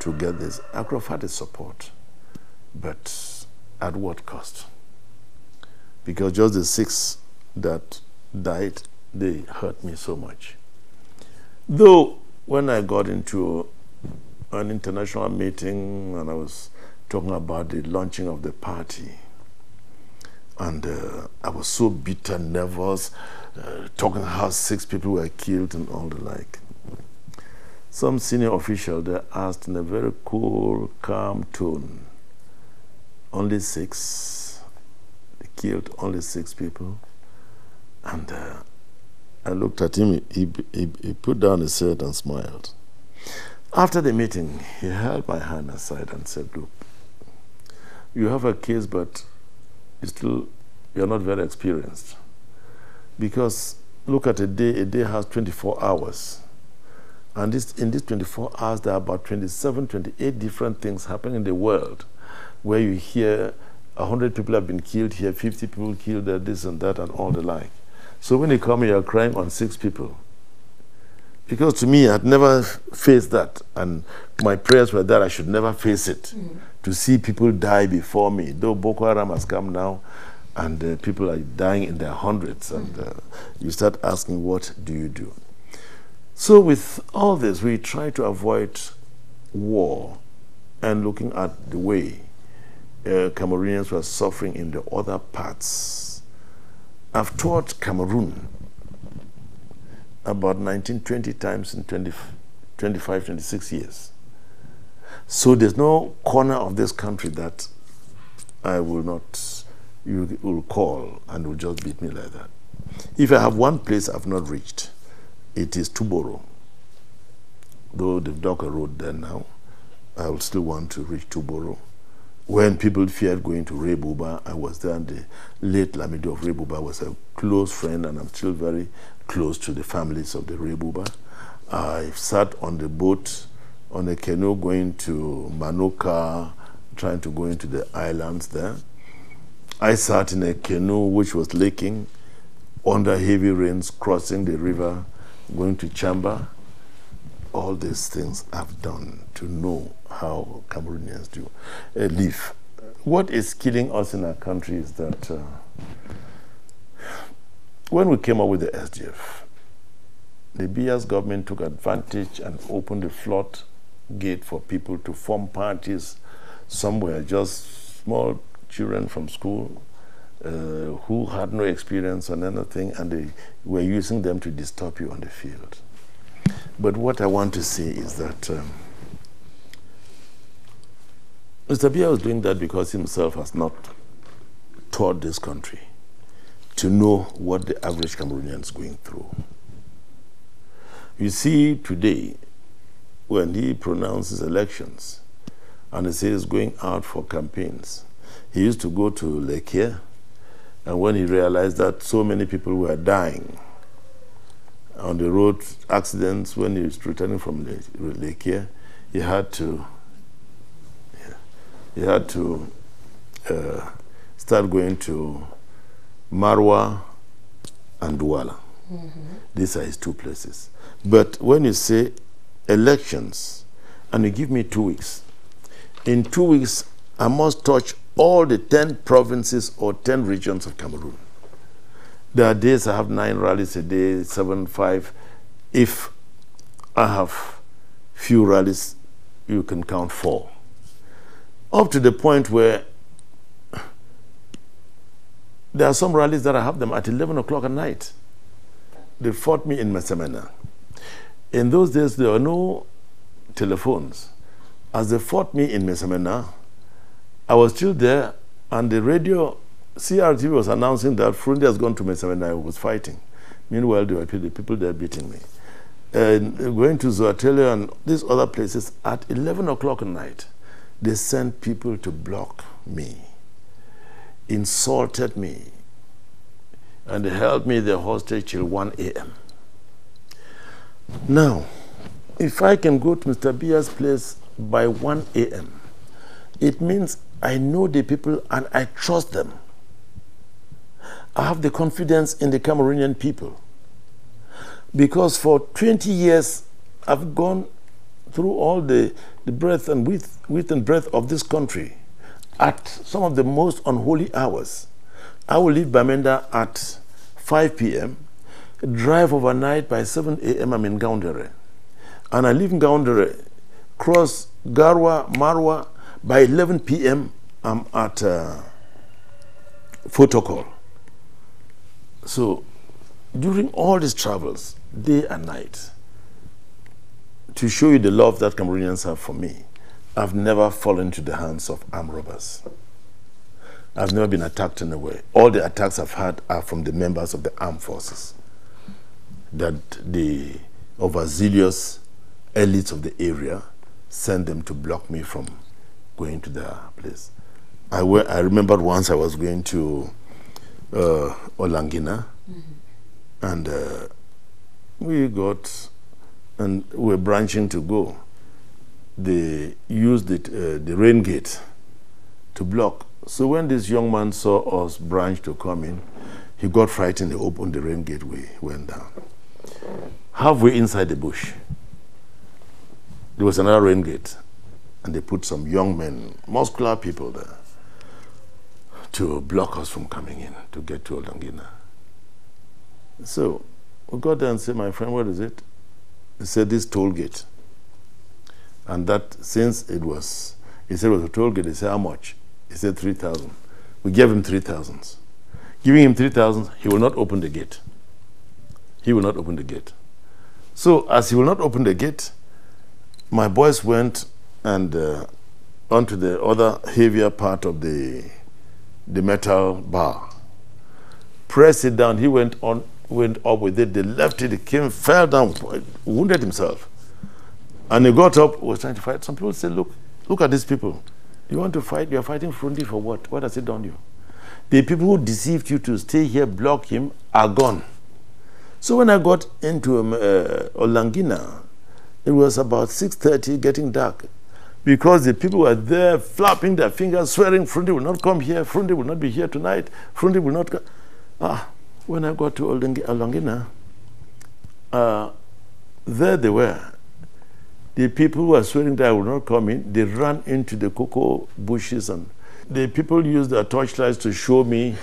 to get this, have had the support. But at what cost? Because just the six that died, they hurt me so much. Though when I got into an international meeting and I was talking about the launching of the party, and uh, I was so bitter, nervous, uh, talking how six people were killed and all the like. Some senior official there asked in a very cool, calm tone, only six, they killed only six people. And uh, I looked at him, he, he, he put down his head and smiled. After the meeting, he held my hand aside and said, Look, you have a case, but you still you're not very experienced. Because look at a day, a day has 24 hours. And this, in these 24 hours, there are about 27, 28 different things happening in the world where you hear 100 people have been killed here, 50 people killed there, this and that, and all the like. So when you come, you're crying on six people. Because to me, I'd never faced that. And my prayers were that I should never face it. Mm. To see people die before me. Though Boko Haram has come now, and uh, people are dying in their hundreds, and uh, you start asking, what do you do? So, with all this, we try to avoid war and looking at the way uh, Cameroonians were suffering in the other parts. I've taught Cameroon about 19, 20 times in 20, 25, 26 years. So there's no corner of this country that I will not, you will call and will just beat me like that. If I have one place I've not reached, it is Touboro. Though they've dug a road there now, I will still want to reach Touboro. When people feared going to Rey Bouba, I was there, and the late Lamido of Rey Bouba was a close friend, and I'm still very close to the families of the Rey Bouba. I sat on the boat, on a canoe going to Manoka, trying to go into the islands there. I sat in a canoe which was leaking under heavy rains, crossing the river, going to Chamba. All these things I've done to know how Cameroonians do uh, live. What is killing us in our country is that uh, when we came up with the SDF, the Biya's government took advantage and opened the flood gate for people to form parties somewhere, just small children from school uh, who had no experience on anything, and they were using them to disturb you on the field. But what I want to say is that um, Mr. Biya was doing that because himself has not taught this country to know what the average Cameroonian is going through. You see, today, when he pronounces elections and he says going out for campaigns, he used to go to Lekia, and when he realized that so many people were dying on the road accidents when he was returning from Lekia, he had to he had to uh, start going to Maroua and Douala. Mm -hmm. These are his two places. But when you say elections and you give me two weeks, in two weeks I must touch all the 10 provinces or 10 regions of Cameroon. There are days I have nine rallies a day, seven, five. If I have few rallies, you can count four. Up to the point where there are some rallies that I have them at 11 o'clock at night. They fought me in Messamena. In those days, there were no telephones. As they fought me in Messamena, I was still there, and the radio CRTV was announcing that Fru Ndi has gone to Messamena. I was fighting. Meanwhile, there were people there beating me. And going to Zoétélé and these other places at 11 o'clock at night, they sent people to block me, insulted me, and held me the hostage till 1 a.m. Now, if I can go to Mr. Biya's place by 1 a.m., it means I know the people and I trust them. I have the confidence in the Cameroonian people. Because for 20 years, I've gone through all the, the breadth and width, width and breadth of this country at some of the most unholy hours. I will leave Bamenda at 5 p.m drive overnight by 7 a.m. I'm in Ngaoundéré. And I leave Ngaoundéré, cross Garoua, Maroua, by 11 p.m. I'm at uh, Fotokol. So during all these travels, day and night, to show you the love that Cameroonians have for me, I've never fallen into the hands of armed robbers. I've never been attacked in a way. All the attacks I've had are from the members of the armed forces that the overzealous elites of the area sent them to block me from going to their place. I, I remember once I was going to uh, Olangina, mm -hmm. and uh, we got, and we were branching to go. They used the, uh, the rain gate to block. So when this young man saw us branch to come in, he got frightened, he opened the rain gate, we went down. Halfway inside the bush, there was another rain gate, and they put some young men, muscular people there, to block us from coming in to get to Olangina. So we got there and said, My friend, what is it? He said, This toll gate. And that since it was, he said it was a toll gate, he said, How much? He said, 3,000. We gave him 3,000. Giving him 3,000, he will not open the gate he will not open the gate. So, as he will not open the gate, my boys went and uh, onto the other heavier part of the, the metal bar, pressed it down. He went on, went up with it. They left it. He came, fell down, wounded himself. And he got up, was trying to fight. Some people said, Look, look at these people. You want to fight? You're fighting Fru Ndi for what? What has he done you? The people who deceived you to stay here, block him, are gone. So when I got into um, uh, Olangina, it was about 6.30, getting dark. Because the people were there flapping their fingers, swearing, Fru Ndi will not come here, Fru Ndi will not be here tonight, Fru Ndi will not come. Ah, when I got to Olangina, uh, there they were. The people who were swearing that I would not come in, they ran into the cocoa bushes and the people used their torchlights to show me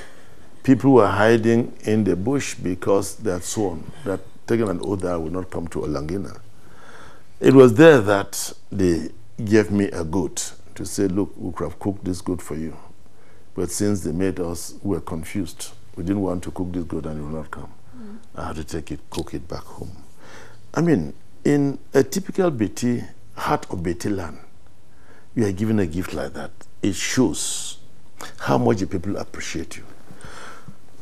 people were hiding in the bush because they had sworn that taken an oath that I would not come to Olangina. It was there that they gave me a goat to say, look, we could have cooked this goat for you. But since they made us, we were confused. We didn't want to cook this goat and it will not come. Mm. I had to take it, cook it back home. I mean, in a typical Beti, heart of Beti land, you are given a gift like that, it shows how much the people appreciate you.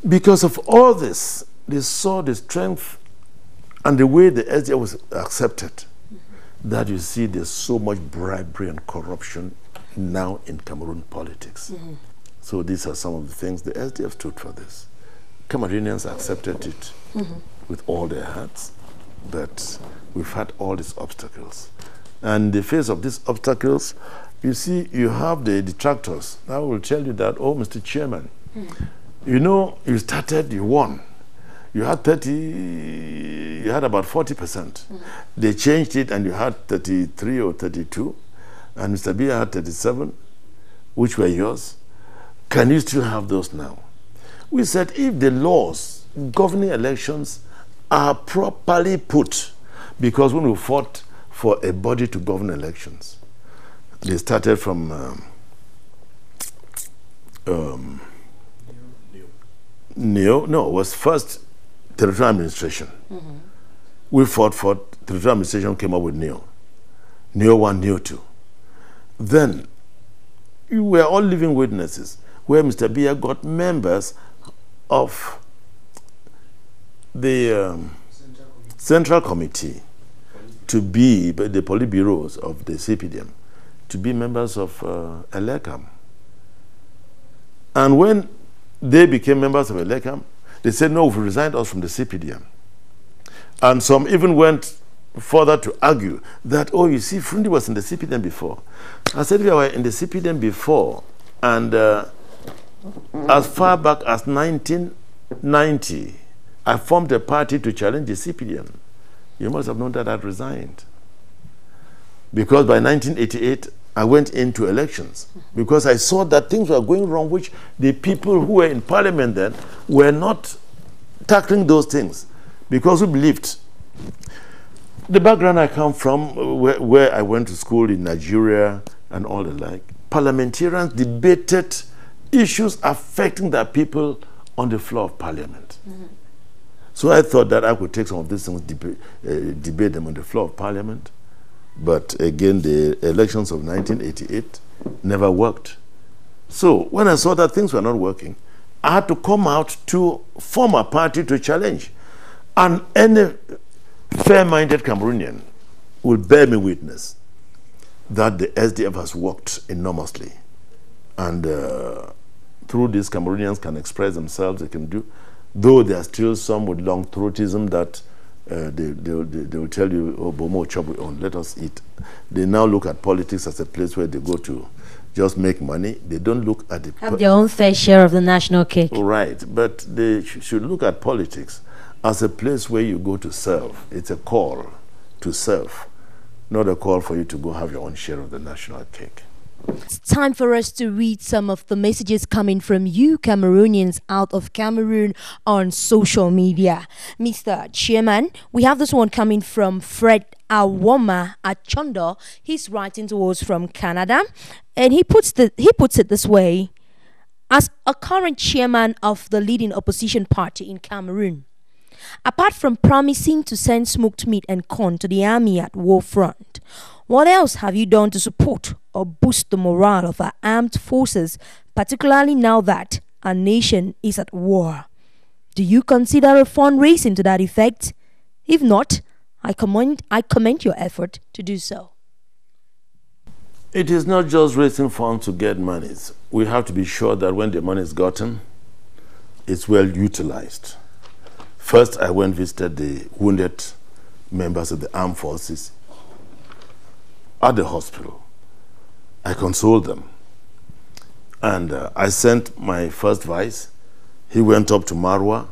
Because of all this, they saw the strength and the way the SDF was accepted that you see there's so much bribery and corruption now in Cameroon politics. Mm -hmm. So these are some of the things the SDF stood for this. Cameroonians accepted it mm -hmm. with all their hearts, but we've had all these obstacles. And in the face of these obstacles, you see, you have the detractors. I will tell you that, oh, Mr. Chairman, mm. you know, you started, you won you had 30, you had about 40%. Mm. They changed it and you had 33 or 32, and Mr. Biya had 37, which were yours. Can you still have those now? We said if the laws governing elections are properly put, because when we fought for a body to govern elections, they started from um, um, Neo, no, it was first territorial administration. Mm -hmm. We fought for territorial administration, came up with NEO. NEO 1, NEO 2. Then, you were all living witnesses where Mr. Biya got members of the um, Central, Committee. Central Committee to be the Politbureaus of the CPDM to be members of uh, ELECAM. And when they became members of ELECAM, they said, no, we've resigned us from the CPDM. And some even went further to argue that, oh, you see, Fru Ndi was in the CPDM before. I said, we were in the CPDM before, and uh, as far back as 1990, I formed a party to challenge the CPDM. You must have known that I'd resigned. Because by 1988, I went into elections because I saw that things were going wrong, which the people who were in parliament then were not tackling those things because we believed. The background I come from, uh, where, where I went to school in Nigeria and all the like, parliamentarians debated issues affecting the people on the floor of parliament. Mm -hmm. So I thought that I could take some of these things, deba uh, debate them on the floor of parliament, but again, the elections of 1988 never worked. So when I saw that things were not working, I had to come out to form a party to challenge. And any fair-minded Cameroonian will bear me witness that the SDF has worked enormously. And uh, through this, Cameroonians can express themselves, they can do, though there are still some with long throatism that uh, they, they, they, they, will tell you, oh, Bomo, chop on, let us eat. They now look at politics as a place where they go to just make money. They don't look at the... Have their own fair share of the national cake. Right, but they sh should look at politics as a place where you go to serve. It's a call to serve, not a call for you to go have your own share of the national cake. It's time for us to read some of the messages coming from you Cameroonians out of Cameroon on social media. Mr. Chairman, we have this one coming from Fred Awoma Achondo. He's writing to us from Canada and he puts the he puts it this way. As a current chairman of the leading opposition party in Cameroon, apart from promising to send smoked meat and corn to the army at war front, what else have you done to support or boost the morale of our armed forces, particularly now that our nation is at war? Do you consider a fundraising to that effect? If not, I commend, I commend your effort to do so. It is not just raising funds to get monies. We have to be sure that when the money is gotten, it's well utilized. First, I went visited the wounded members of the armed forces at the hospital. I consoled them. And uh, I sent my first vice. He went up to Maroua.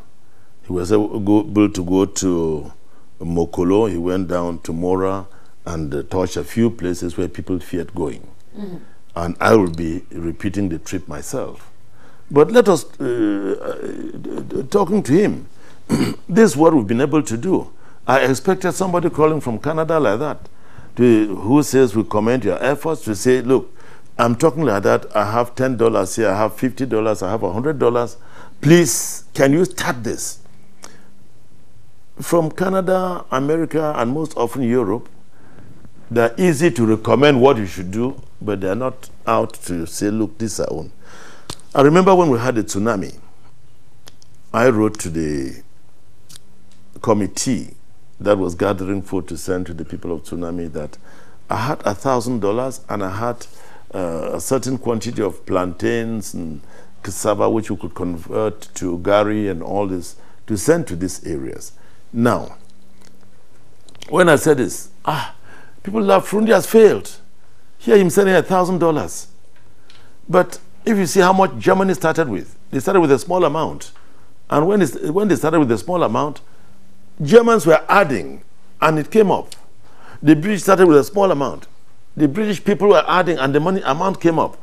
He was able to go to Mokolo. He went down to Mora and uh, touched a few places where people feared going. Mm -hmm. And I will be repeating the trip myself. But let us, uh, uh talking to him, [CLEARS THROAT] this is what we've been able to do. I expected somebody calling from Canada like that to, who says we commend your efforts to say, look, I'm talking like that. I have $10 here, I have $50, I have $100. Please, can you start this? From Canada, America, and most often Europe, They're easy to recommend what you should do, but they're not out to say, look, this I own. I remember when we had a tsunami, I wrote to the committee that was gathering food to send to the people of tsunami that I had a thousand dollars and I had uh, a certain quantity of plantains and cassava which we could convert to gari and all this to send to these areas. Now, when I said this, ah, people laugh, Fru Ndi has failed. Here him sending a thousand dollars. But if you see how much Germany started with, they started with a small amount. And when, when they started with a small amount, Germans were adding and it came up. The British started with a small amount. The British people were adding and the money amount came up.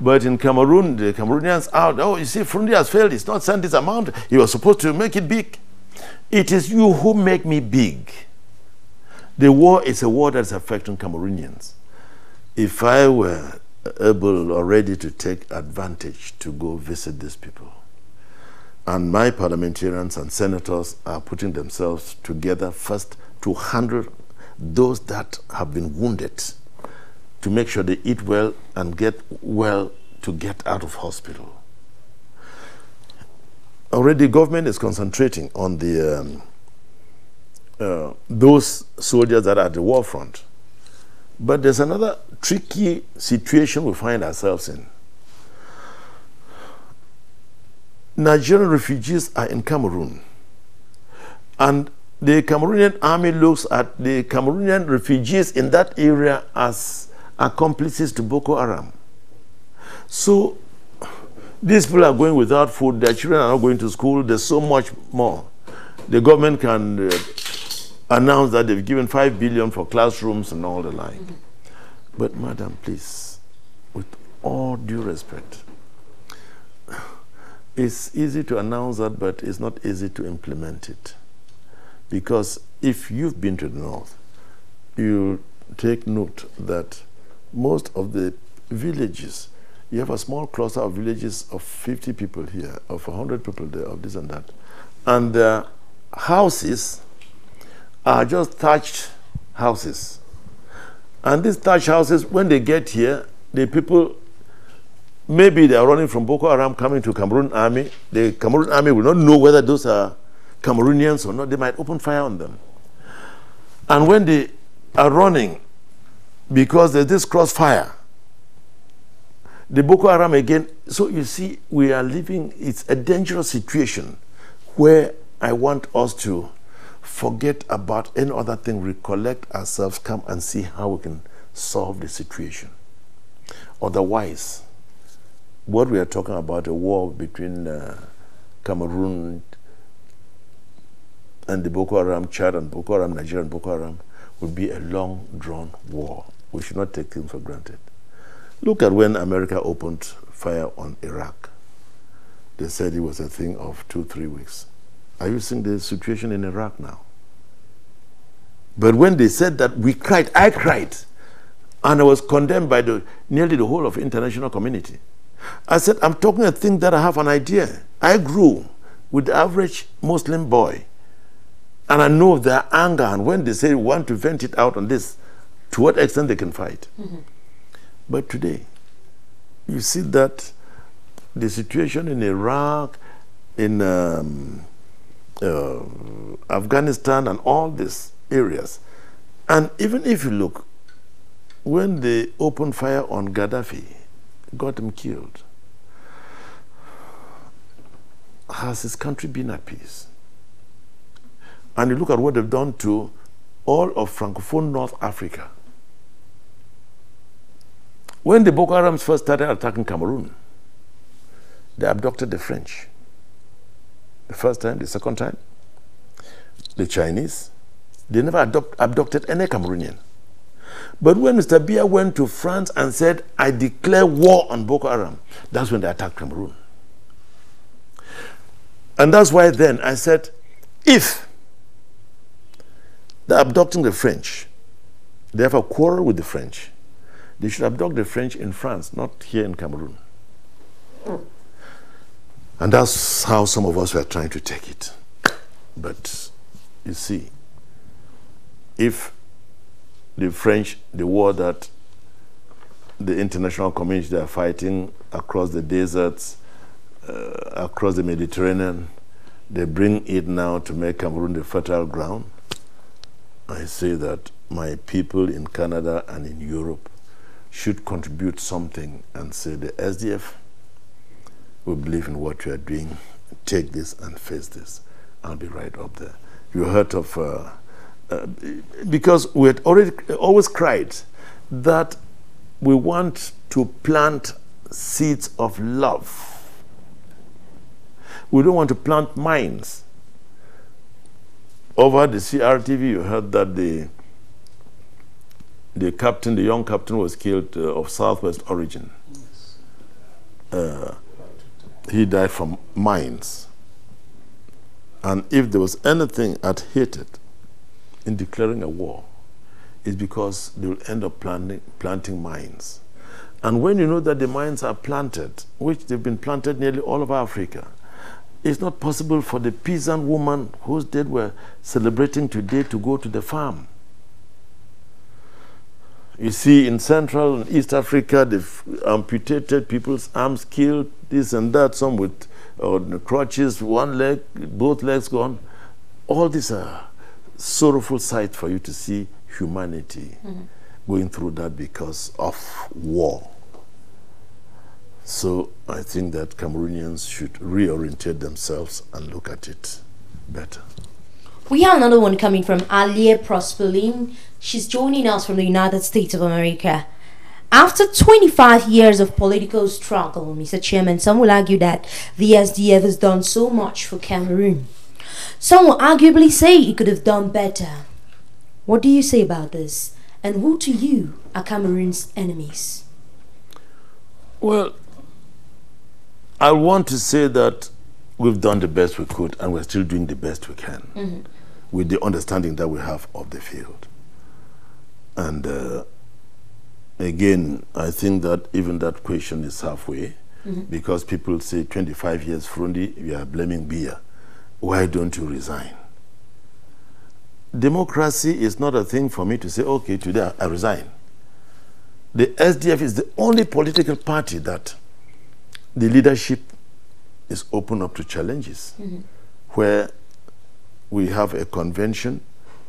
But in Cameroon, the Cameroonians out, oh, you see, Fru Ndi has failed. He's not sent this amount. He was supposed to make it big. It is you who make me big. The war is a war that's affecting Cameroonians. If I were able or ready to take advantage to go visit these people, and my parliamentarians and senators are putting themselves together first to handle those that have been wounded to make sure they eat well and get well to get out of hospital. Already, government is concentrating on the um, uh, those soldiers that are at the war front. But there's another tricky situation we find ourselves in. Nigerian refugees are in Cameroon, and the Cameroonian army looks at the Cameroonian refugees in that area as accomplices to Boko Haram. So these people are going without food, their children are not going to school, there's so much more. The government can uh, announce that they've given 5 billion for classrooms and all the like. But madam, please, with all due respect, it's easy to announce that, but it's not easy to implement it. Because if you've been to the north, you take note that most of the villages, you have a small cluster of villages of 50 people here, of 100 people there, of this and that. And the houses are just thatched houses. And these thatched houses, when they get here, the people, maybe they are running from Boko Haram coming to Cameroon army. The Cameroon army will not know whether those are Cameroonians or not. They might open fire on them. And when they are running, because there's this crossfire. The Boko Haram again. So you see, we are living, it's a dangerous situation where I want us to forget about any other thing, recollect ourselves, come and see how we can solve the situation. Otherwise, what we are talking about, a war between uh, Cameroon and the Boko Haram, Chad and Boko Haram, Nigeria and Boko Haram, would be a long drawn war. We should not take things for granted. Look at when America opened fire on Iraq. They said it was a thing of two, three weeks. Are you seeing the situation in Iraq now? But when they said that, we cried. I cried. And I was condemned by the, nearly the whole of international community. I said, I'm talking a thing that I have an idea. I grew with the average Muslim boy. And I know their anger. And when they say, we want to vent it out on this, to what extent they can fight. Mm-hmm. But today, you see that the situation in Iraq, in um, uh, Afghanistan, and all these areas, and even if you look, when they opened fire on Gaddafi, got him killed, has his country been at peace? And you look at what they've done to all of Francophone North Africa. When the Boko Harams first started attacking Cameroon, they abducted the French. The first time, the second time, the Chinese. They never abducted any Cameroonian. But when Mr. Biya went to France and said, I declare war on Boko Haram, that's when they attacked Cameroon. And that's why then I said, if they're abducting the French, they have a quarrel with the French, they should abduct the French in France, not here in Cameroon. And that's how some of us were trying to take it. But you see, if the French, the war that the international community are fighting across the deserts, uh, across the Mediterranean, they bring it now to make Cameroon the fertile ground. I say that my people in Canada and in Europe should contribute something and say the SDF, we believe in what you are doing, take this and face this. I'll be right up there. You heard of, uh, uh, because we had already always cried that we want to plant seeds of love. We don't want to plant mines. Over the CRTV, you heard that the the captain, the young captain, was killed uh, of Southwest origin. Uh, he died from mines. And if there was anything at hated in declaring a war, is because they will end up planting, planting mines. And when you know that the mines are planted, which they've been planted nearly all over Africa, it's not possible for the peasant woman whose dead we're celebrating today to go to the farm. You see, in Central and East Africa, they've amputated people's arms, killed this and that, some with uh, crutches, one leg, both legs gone. All these are sorrowful sight for you to see humanity mm -hmm. going through that because of war. So I think that Cameroonians should reorientate themselves and look at it better. We have another one coming from Alia Prosperline. She's joining us from the United States of America. After 25 years of political struggle, Mr. Chairman, some will argue that the SDF has done so much for Cameroon. Some will arguably say he could have done better. What do you say about this? And who to you are Cameroon's enemies? Well, I want to say that we've done the best we could and we're still doing the best we can mm -hmm. with the understanding that we have of the field. And uh, again, I think that even that question is halfway mm -hmm. because people say 25 years Fru Ndi, we are blaming Biya. Why don't you resign? democracy is not a thing for me to say, okay, today I resign. The SDF is the only political party that the leadership is open up to challenges, mm -hmm. where we have a convention,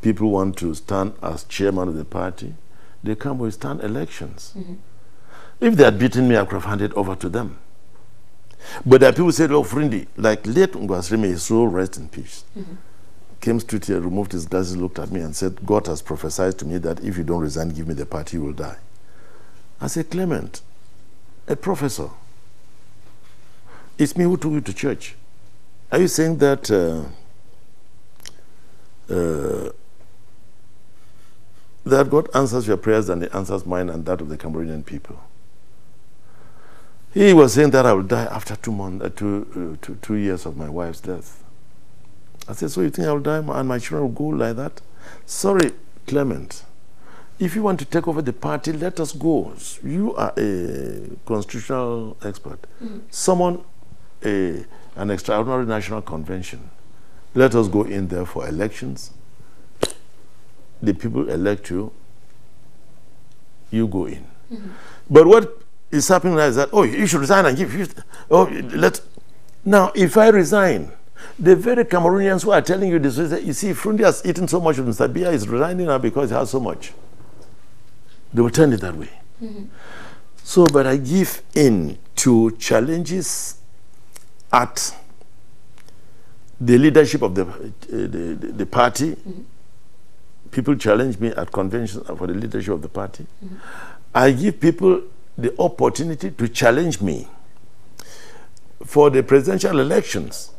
people want to stand as chairman of the party, they come, we stand elections. Mm -hmm. If they had beaten me, I could have handed over to them. But there are people who say, oh, friendly, like late Ngwasiri, his soul rest in peace. Mm -hmm came straight here, removed his glasses, looked at me and said, God has prophesied to me that if you don't resign, give me the party, you will die. I said, Clement, a professor, it's me who took you to church. Are you saying that uh, uh, that God answers your prayers and He answers mine and that of the Cameroonian people? He was saying that I will die after two months, uh, two, uh, two, two years of my wife's death. I said, so you think I'll die and my children will go like that? Sorry, Clement. If you want to take over the party, let us go. You are a constitutional expert. Mm -hmm. Summon a, an extraordinary national convention. Let us go in there for elections. The people elect you. You go in. Mm -hmm. But what is happening like that, oh, you should resign and give. You, oh, let. Now, if I resign, the very Cameroonians who are telling you this, you see, Fru Ndi has eaten so much of Mr. Biya is resigning now because he has so much. They will turn it that way. Mm -hmm. So, but I give in to challenges at the leadership of the, uh, the, the, the, party. Mm -hmm. People challenge me at conventions for the leadership of the party. Mm -hmm. I give people the opportunity to challenge me for the presidential elections.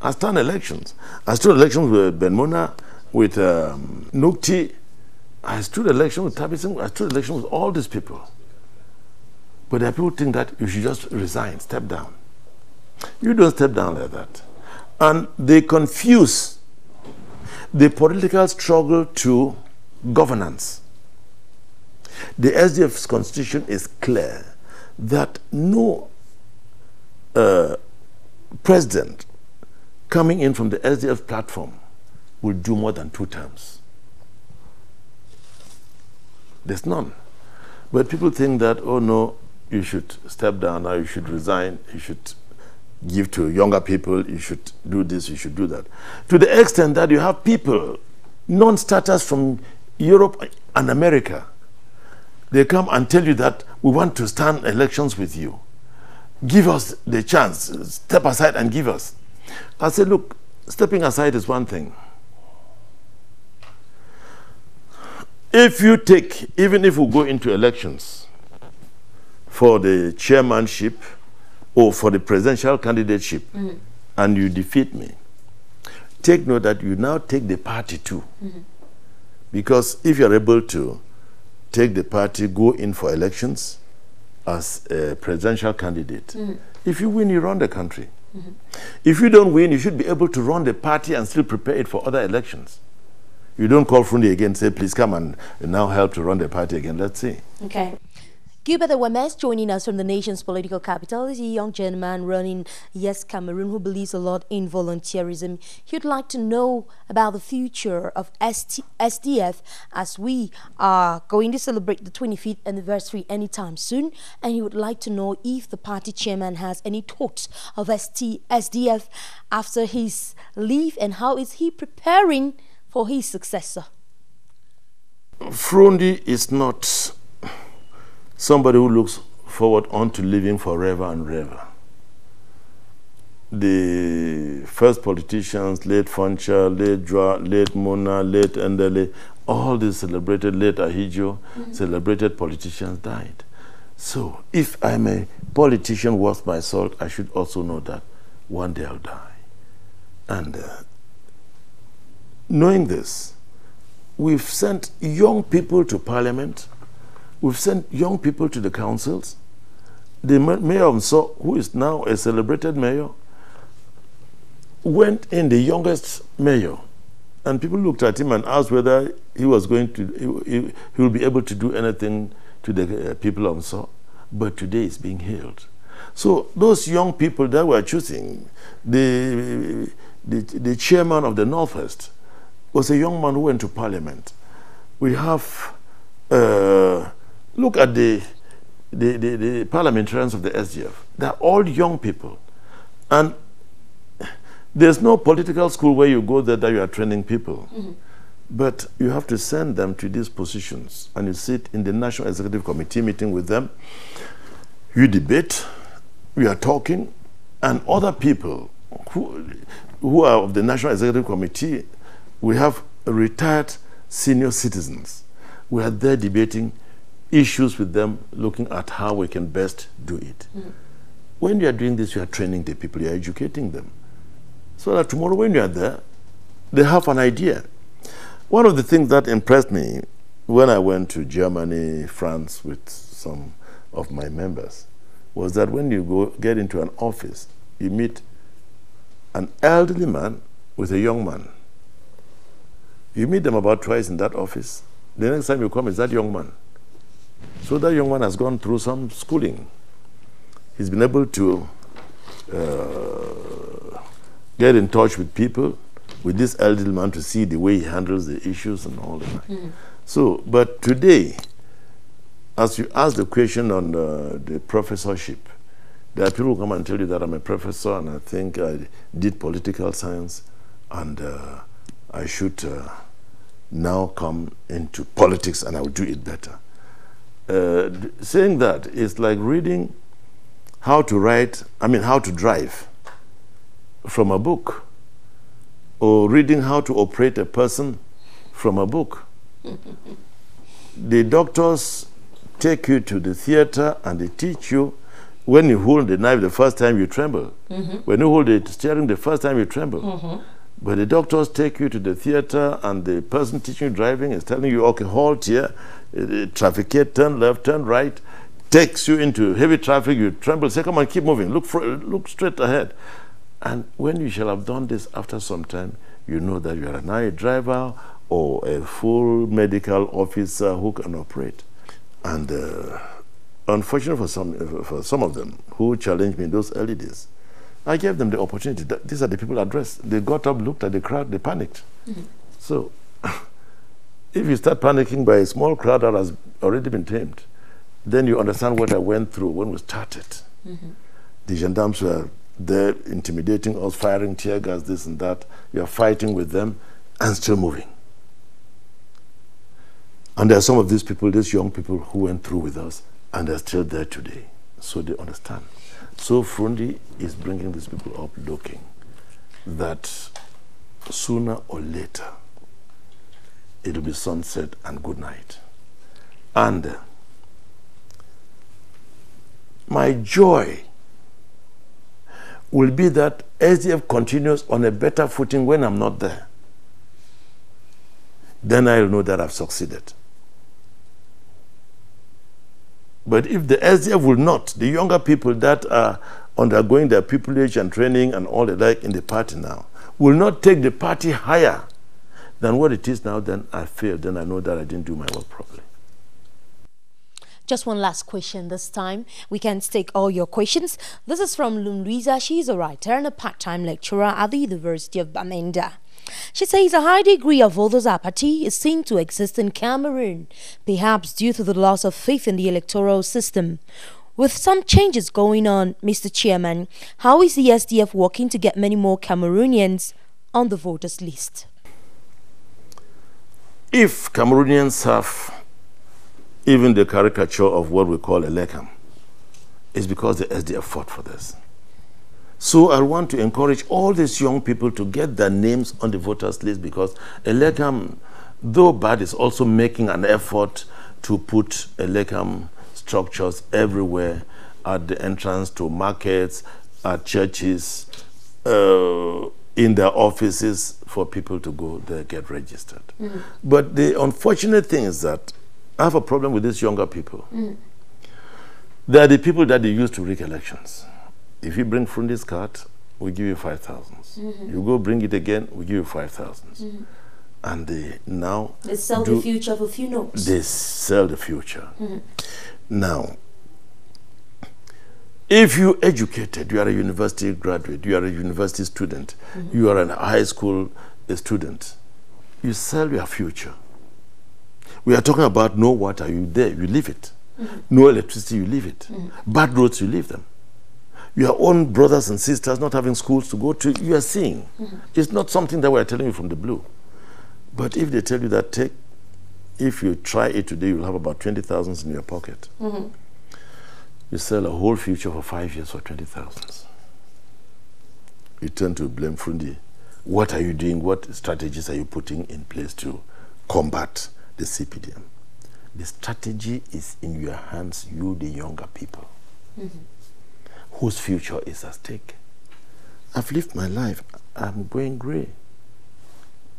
I stand elections. I stood elections with Ben Muna, with um, Nukti. I stood election with Tabising. I stood election with all these people. But there are people think that you should just resign, step down. You don't step down like that. And they confuse the political struggle to governance. The SDF's constitution is clear that no uh, president coming in from the SDF platform will do more than two terms. There's none. But people think that, oh no, you should step down now, you should resign, you should give to younger people, you should do this, you should do that. To the extent that you have people, non starters from Europe and America, they come and tell you that we want to stand elections with you. Give us the chance, step aside and give us. I said, look, stepping aside is one thing. If you take, even if we go into elections for the chairmanship or for the presidential candidateship mm -hmm. and you defeat me, take note that you now take the party too. Mm -hmm. Because if you're able to take the party, go in for elections as a presidential candidate, mm if you win, you run the country. If you don't win, you should be able to run the party and still prepare it for other elections. You don't call Fru Ndi again say, please come and now help to run the party again. Let's see. Okay. Gilbert Wemes joining us from the nation's political capital is a young gentleman running Yes Cameroon who believes a lot in volunteerism. He'd like to know about the future of ST SDF as we are going to celebrate the 25th anniversary anytime soon. And he would like to know if the party chairman has any thoughts of ST SDF after his leave and how is he preparing for his successor. Fru Ndi is not somebody who looks forward on to living forever and ever. The first politicians, late Foncha, late Jua, late Muna, late Endeley, all these celebrated, late Ahidjo, mm -hmm. celebrated politicians died. So if I'm a politician worth my salt, I should also know that one day I'll die. And uh, knowing this, we've sent young people to parliament We've sent young people to the councils. The mayor of So, who is now a celebrated mayor, went in the youngest mayor. And people looked at him and asked whether he was going to, he, he, will be able to do anything to the uh, people of So. But today is being healed. So those young people that were choosing, the, the, the chairman of the Northwest was a young man who went to parliament. We have uh, Look at the, the, the, the parliamentarians of the SDF. They're all young people. And there's no political school where you go there that you are training people. Mm -hmm. But you have to send them to these positions and you sit in the National Executive Committee meeting with them. You debate, we are talking, and other people who, who are of the National Executive Committee, we have retired senior citizens. We are there debating issues with them, looking at how we can best do it. Mm. When you are doing this, you are training the people, you are educating them. So that tomorrow when you are there, they have an idea. One of the things that impressed me when I went to Germany, France with some of my members was that when you go get into an office, you meet an elderly man with a young man. You meet them about twice in that office. The next time you come is that young man. So that young man has gone through some schooling. He's been able to uh, get in touch with people, with this elderly man to see the way he handles the issues and all that. Mm. So, but today, as you ask the question on uh, the professorship, there are people who come and tell you that I'm a professor and I think I did political science and uh, I should uh, now come into politics and I will do it better uh, saying that is like reading how to write, I mean, how to drive from a book, or reading how to operate a person from a book. the doctors take you to the theater and they teach you when you hold the knife the first time you tremble. Mm -hmm. When you hold the steering the first time you tremble. Mm -hmm. But the doctors take you to the theater and the person teaching you driving is telling you, okay, halt here, uh, traffic here, turn left, turn right, takes you into heavy traffic, you tremble, say, come on, keep moving, look, for, look straight ahead. And when you shall have done this after some time, you know that you are now a driver or a full medical officer who can operate. And uh, unfortunately for some, for some of them who challenged me in those early days, I gave them the opportunity. These are the people addressed. They got up, looked at the crowd, they panicked. Mm -hmm. So if you start panicking by a small crowd that has already been tamed, then you understand what I went through when we started. Mm-hmm. The gendarmes were there intimidating us, firing tear gas, this and that. Are fighting with them and still moving. And there are some of these people, these young people who went through with us, and they're still there today. So they understand. So Fru Ndi is bringing these people up looking that sooner or later it'll be sunset and good night. And uh, my joy will be that SDF continues on a better footing when I'm not there. Then I'll know that I've succeeded. But if the SDF will not, the younger people that are undergoing their pupillage and training and all the like in the party now, will not take the party higher than what it is now, then I failed. Then I know that I didn't do my work properly. Just one last question this time. We can take all your questions. This is from Lunluisa. She's a writer and a part-time lecturer at the University of Bamenda. She says a high degree of voters' apathy is seen to exist in Cameroon, perhaps due to the loss of faith in the electoral system. With some changes going on, Mr. Chairman, how is the SDF working to get many more Cameroonians on the voters' list? If Cameroonians have even the caricature of what we call a lekam, it's because the SDF fought for this. So I want to encourage all these young people to get their names on the voters list because ELECAM, though bad, is also making an effort to put ELECAM structures everywhere at the entrance to markets, at churches, uh, in their offices for people to go there get registered. Mm. But the unfortunate thing is that I have a problem with these younger people. Mm. They are the people that they use to rig elections. If you bring Fru Ndi's card, we give you 5,000. Mm -hmm. You go bring it again, we give you 5,000. Mm -hmm. And they now. They sell the future for few notes. They sell the future. Mm -hmm. Now, if you educated, you are a university graduate, you are a university student, mm-hmm. you are a high school student, you sell your future. We are talking about no water, you there, you leave it. Mm-hmm. No electricity, you leave it. Mm-hmm. Bad roads, you leave them your own brothers and sisters not having schools to go to, you are seeing. Mm -hmm. It's not something that we're telling you from the blue. But if they tell you that, take, if you try it today, you'll have about 20,000 in your pocket. Mm -hmm. You sell a whole future for five years for 20,000. You turn to blame Fru Ndi. What are you doing? What strategies are you putting in place to combat the CPDM? The strategy is in your hands, you, the younger people. Mm -hmm whose future is at stake. I've lived my life. I'm going grey.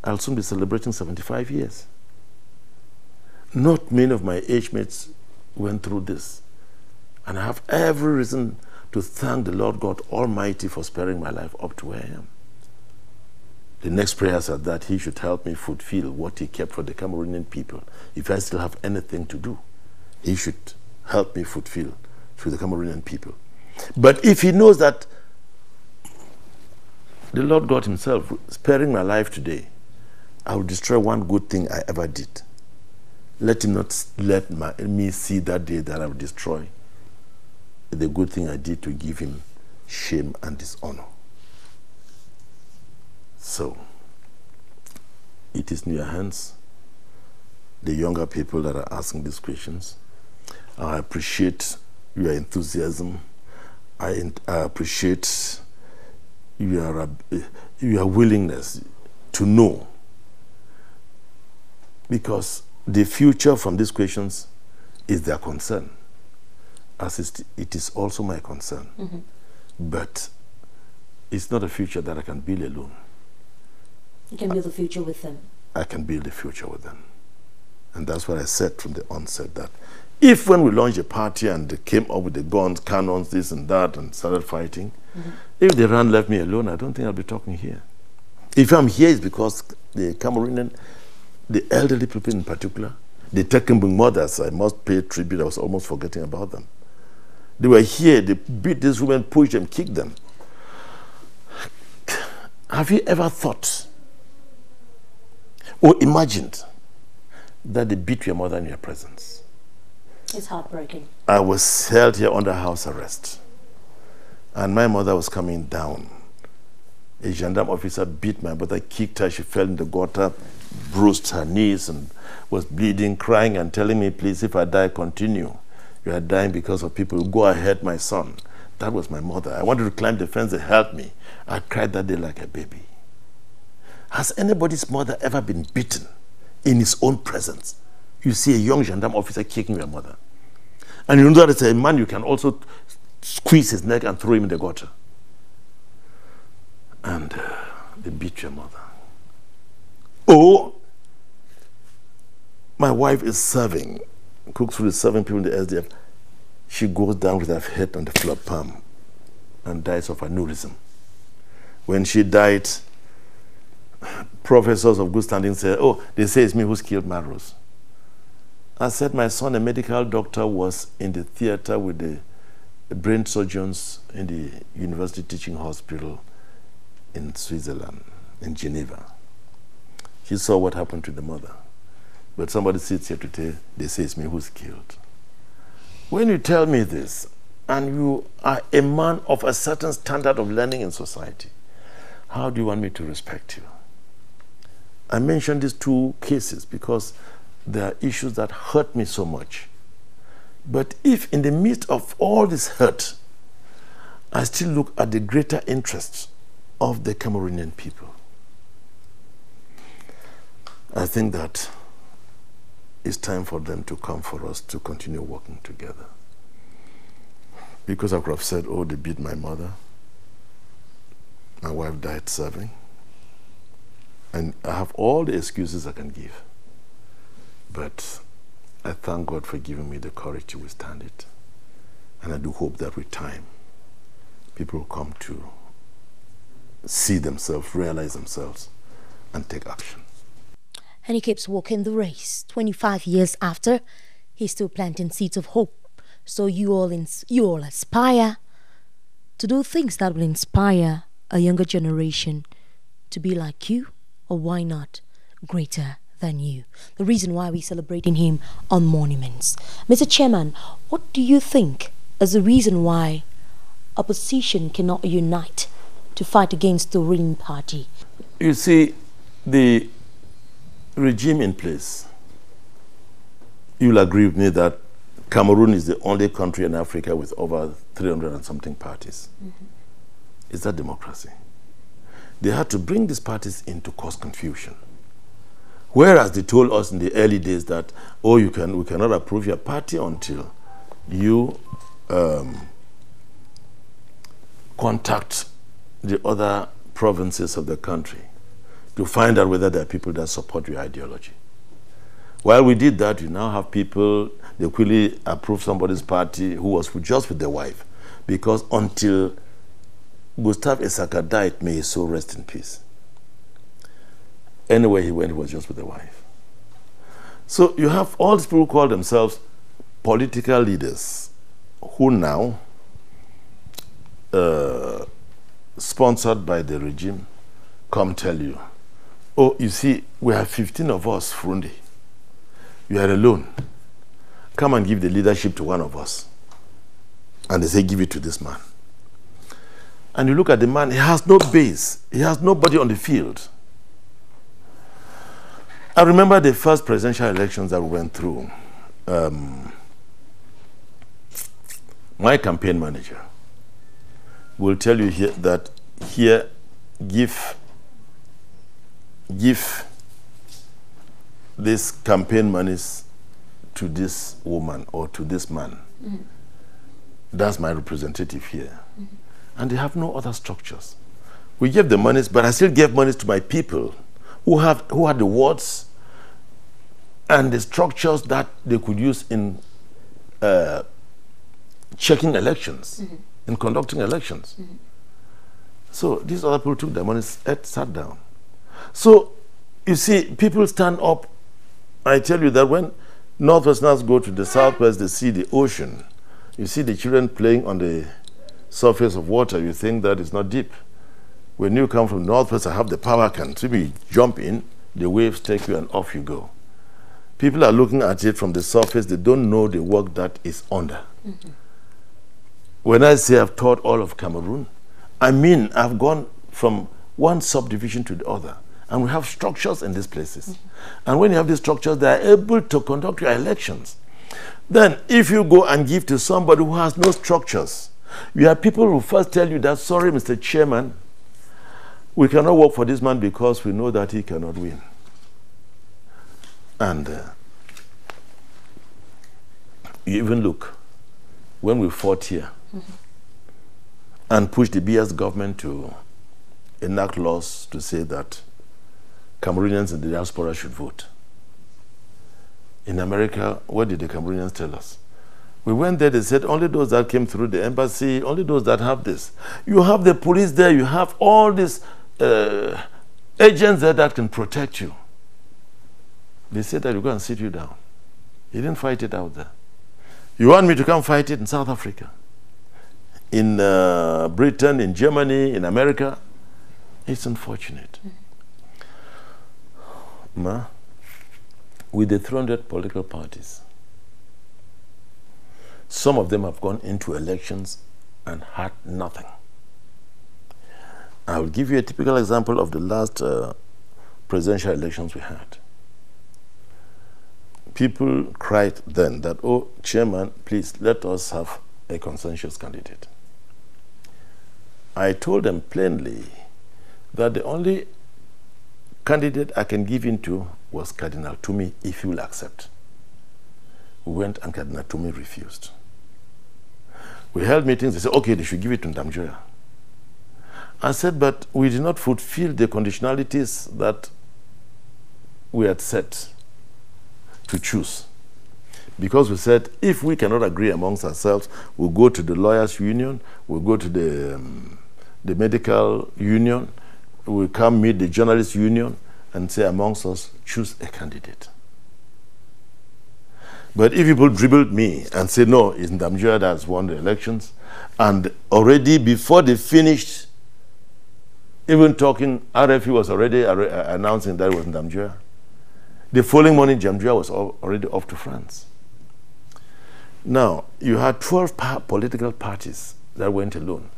I'll soon be celebrating 75 years. Not many of my age mates went through this. And I have every reason to thank the Lord God Almighty for sparing my life up to where I am. The next prayers are that He should help me fulfill what He kept for the Cameroonian people. If I still have anything to do, He should help me fulfill for the Cameroonian people. But if he knows that the Lord God Himself, sparing my life today, I will destroy one good thing I ever did. Let Him not let my, me see that day that I will destroy the good thing I did to give Him shame and dishonor. So, it is in your hands, the younger people that are asking these questions. I appreciate your enthusiasm I, I appreciate your, your willingness to know because the future from these questions is their concern, as it is also my concern. Mm -hmm. But it's not a future that I can build alone. You can build a future with them. I can build a future with them. And that's what I said from the onset that if when we launched a party and they came up with the guns, cannons, this and that, and started fighting, mm -hmm. if the RAN left me alone, I don't think I'll be talking here. If I'm here, it's because the Cameroonian, the elderly people in particular, the Takembeng mothers, I must pay tribute. I was almost forgetting about them. They were here, they beat these women, pushed them, kicked them. Have you ever thought or imagined that they beat your mother in your presence. It's heartbreaking. I was held here under house arrest. And my mother was coming down. A gendarme officer beat my mother, kicked her, she fell in the gutter, bruised her knees, and was bleeding, crying, and telling me, please, if I die, continue. You are dying because of people. Go ahead, my son. That was my mother. I wanted to climb the fence, they helped me. I cried that day like a baby. Has anybody's mother ever been beaten in his own presence? You see a young gendarme officer kicking your mother. And you know that it's a man you can also squeeze his neck and throw him in the gutter. And uh, they beat your mother. Oh, my wife is serving, cooks food is serving people in the SDF. She goes down with her head on the floor palm and dies of aneurysm. When she died, professors of good standing said, Oh, they say it's me who's killed Maros. I said, My son, a medical doctor, was in the theater with the brain surgeons in the university teaching hospital in Switzerland, in Geneva. He saw what happened to the mother. But somebody sits here to tell, they say it's me who's killed. When you tell me this, and you are a man of a certain standard of learning in society, how do you want me to respect you? I mention these two cases because there are issues that hurt me so much. But if in the midst of all this hurt, I still look at the greater interests of the Cameroonian people, I think that it's time for them to come for us to continue working together. Because I could have said, oh, they beat my mother. My wife died serving. And I have all the excuses I can give. But I thank God for giving me the courage to withstand it. And I do hope that with time, people will come to see themselves, realize themselves, and take action. And he keeps walking the race. 25 years after, he's still planting seeds of hope. So you all, you all aspire to do things that will inspire a younger generation to be like you, or why not greater than you. The reason why we're celebrating him on monuments. Mr. Chairman, what do you think is the reason why opposition cannot unite to fight against the ruling party? You see, the regime in place, you'll agree with me that Cameroon is the only country in Africa with over 300 and something parties. Mm-hmm. Is that democracy? They had to bring these parties in to cause confusion. Whereas they told us in the early days that, oh, you can, we cannot approve your party until you um, contact the other provinces of the country to find out whether there are people that support your ideology. While we did that, you now have people, they quickly approve somebody's party who was just with their wife. Because until Gustave Essaka died, may his soul rest in peace. Anywhere he went, he was just with the wife. So you have all these people who call themselves political leaders who now, uh, sponsored by the regime, come tell you, oh, you see, we have 15 of us, Fru Ndi. You are alone. Come and give the leadership to one of us. And they say, give it to this man. And you look at the man, he has no base, he has nobody on the field. I remember the first presidential elections that we went through. Um, my campaign manager will tell you here that here give give this campaign monies to this woman or to this man. Mm-hmm. That's my representative here. And they have no other structures. We gave the monies, but I still gave monies to my people who have who had the words and the structures that they could use in uh, checking elections, mm-hmm. in conducting elections. Mm-hmm. So these other people took their money, at sat down. So you see, people stand up. I tell you that when Northwesterners go to the southwest, they see the ocean. You see the children playing on the surface of water. You think that it's not deep. When you come from Northwest, I have the power can. So you jump in, the waves take you, and off you go. People are looking at it from the surface, they don't know the work that is under. Mm -hmm. When I say I've taught all of Cameroon, I mean I've gone from one subdivision to the other. And we have structures in these places. Mm -hmm. And when you have these structures, they are able to conduct your elections. Then, if you go and give to somebody who has no structures, you have people who first tell you that, sorry, Mr. Chairman, we cannot work for this man because we know that he cannot win. And uh, you even look, when we fought here mm -hmm. and pushed the BS government to enact laws to say that Cameroonians in the diaspora should vote. In America, what did the Cameroonians tell us? We went there, they said only those that came through the embassy, only those that have this. You have the police there, you have all these uh, agents there that can protect you. They said that you go and sit you down. You didn't fight it out there. You want me to come fight it in South Africa, in uh, Britain, in Germany, in America? It's unfortunate. Ma, with the 300 political parties, some of them have gone into elections and had nothing. I will give you a typical example of the last uh, presidential elections we had. People cried then that, oh, chairman, please let us have a consensus candidate. I told them plainly that the only candidate I can give in to was Cardinal Tumi, if he will accept. We went and Cardinal Tumi refused. We held meetings, they said, okay, they should give it to Ndam Njoya. I said, but we did not fulfill the conditionalities that we had set to choose. Because we said, if we cannot agree amongst ourselves, we'll go to the lawyers' union, we'll go to the, um, the medical union, we'll come meet the journalists union and say amongst us, choose a candidate. But if people dribbled me and said, no, it's Ndam Njoya that's won the elections, and already before they finished even talking, RFE was already uh, announcing that it was Ndam Njoya. The following morning, Ndam Njoya was already off to France. Now, you had 12 pa political parties that went alone.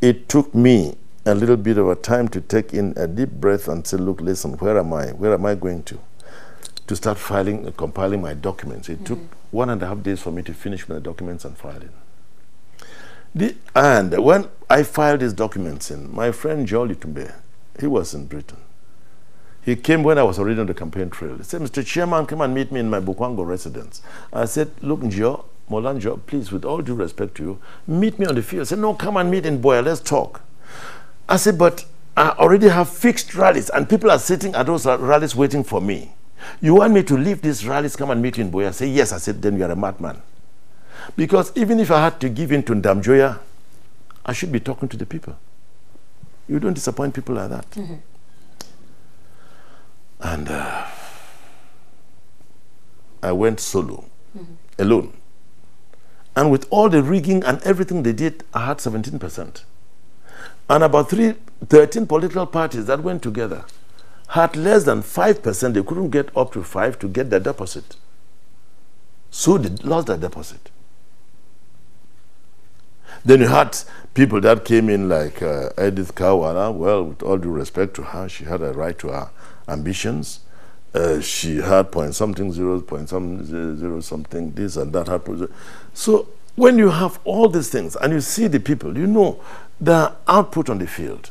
It took me a little bit of a time to take in a deep breath and say, look, listen, where am I? Where am I going to? To start filing, uh, compiling my documents. It mm -hmm. took one and a half days for me to finish my documents and filing. The, and when I filed these documents in, my friend Njoh Litumbe, he was in Britain. He came when I was already on the campaign trail. He said, Mr. Chairman, come and meet me in my Bokwango residence. I said, look, Njo, Mola Njoh, please, with all due respect to you, meet me on the field. He said, no, come and meet in Buea, let's talk. I said, but I already have fixed rallies and people are sitting at those rallies waiting for me. You want me to leave these rallies, come and meet you in? I say, yes. I said, then you are a madman. Because even if I had to give in to Ndam Njoya, I should be talking to the people. You don't disappoint people like that. Mm -hmm. And uh, I went solo, mm -hmm. alone. And with all the rigging and everything they did, I had 17%. And about three, 13 political parties that went together had less than 5%. They couldn't get up to 5 to get their deposit. So they lost their deposit. Then you had people that came in like uh, Edith Kah Walla. Well, with all due respect to her, she had a right to her ambitions. Uh, she had point something zero, point some zero, zero something, this and that. Happened. So when you have all these things and you see the people, you know the output on the field.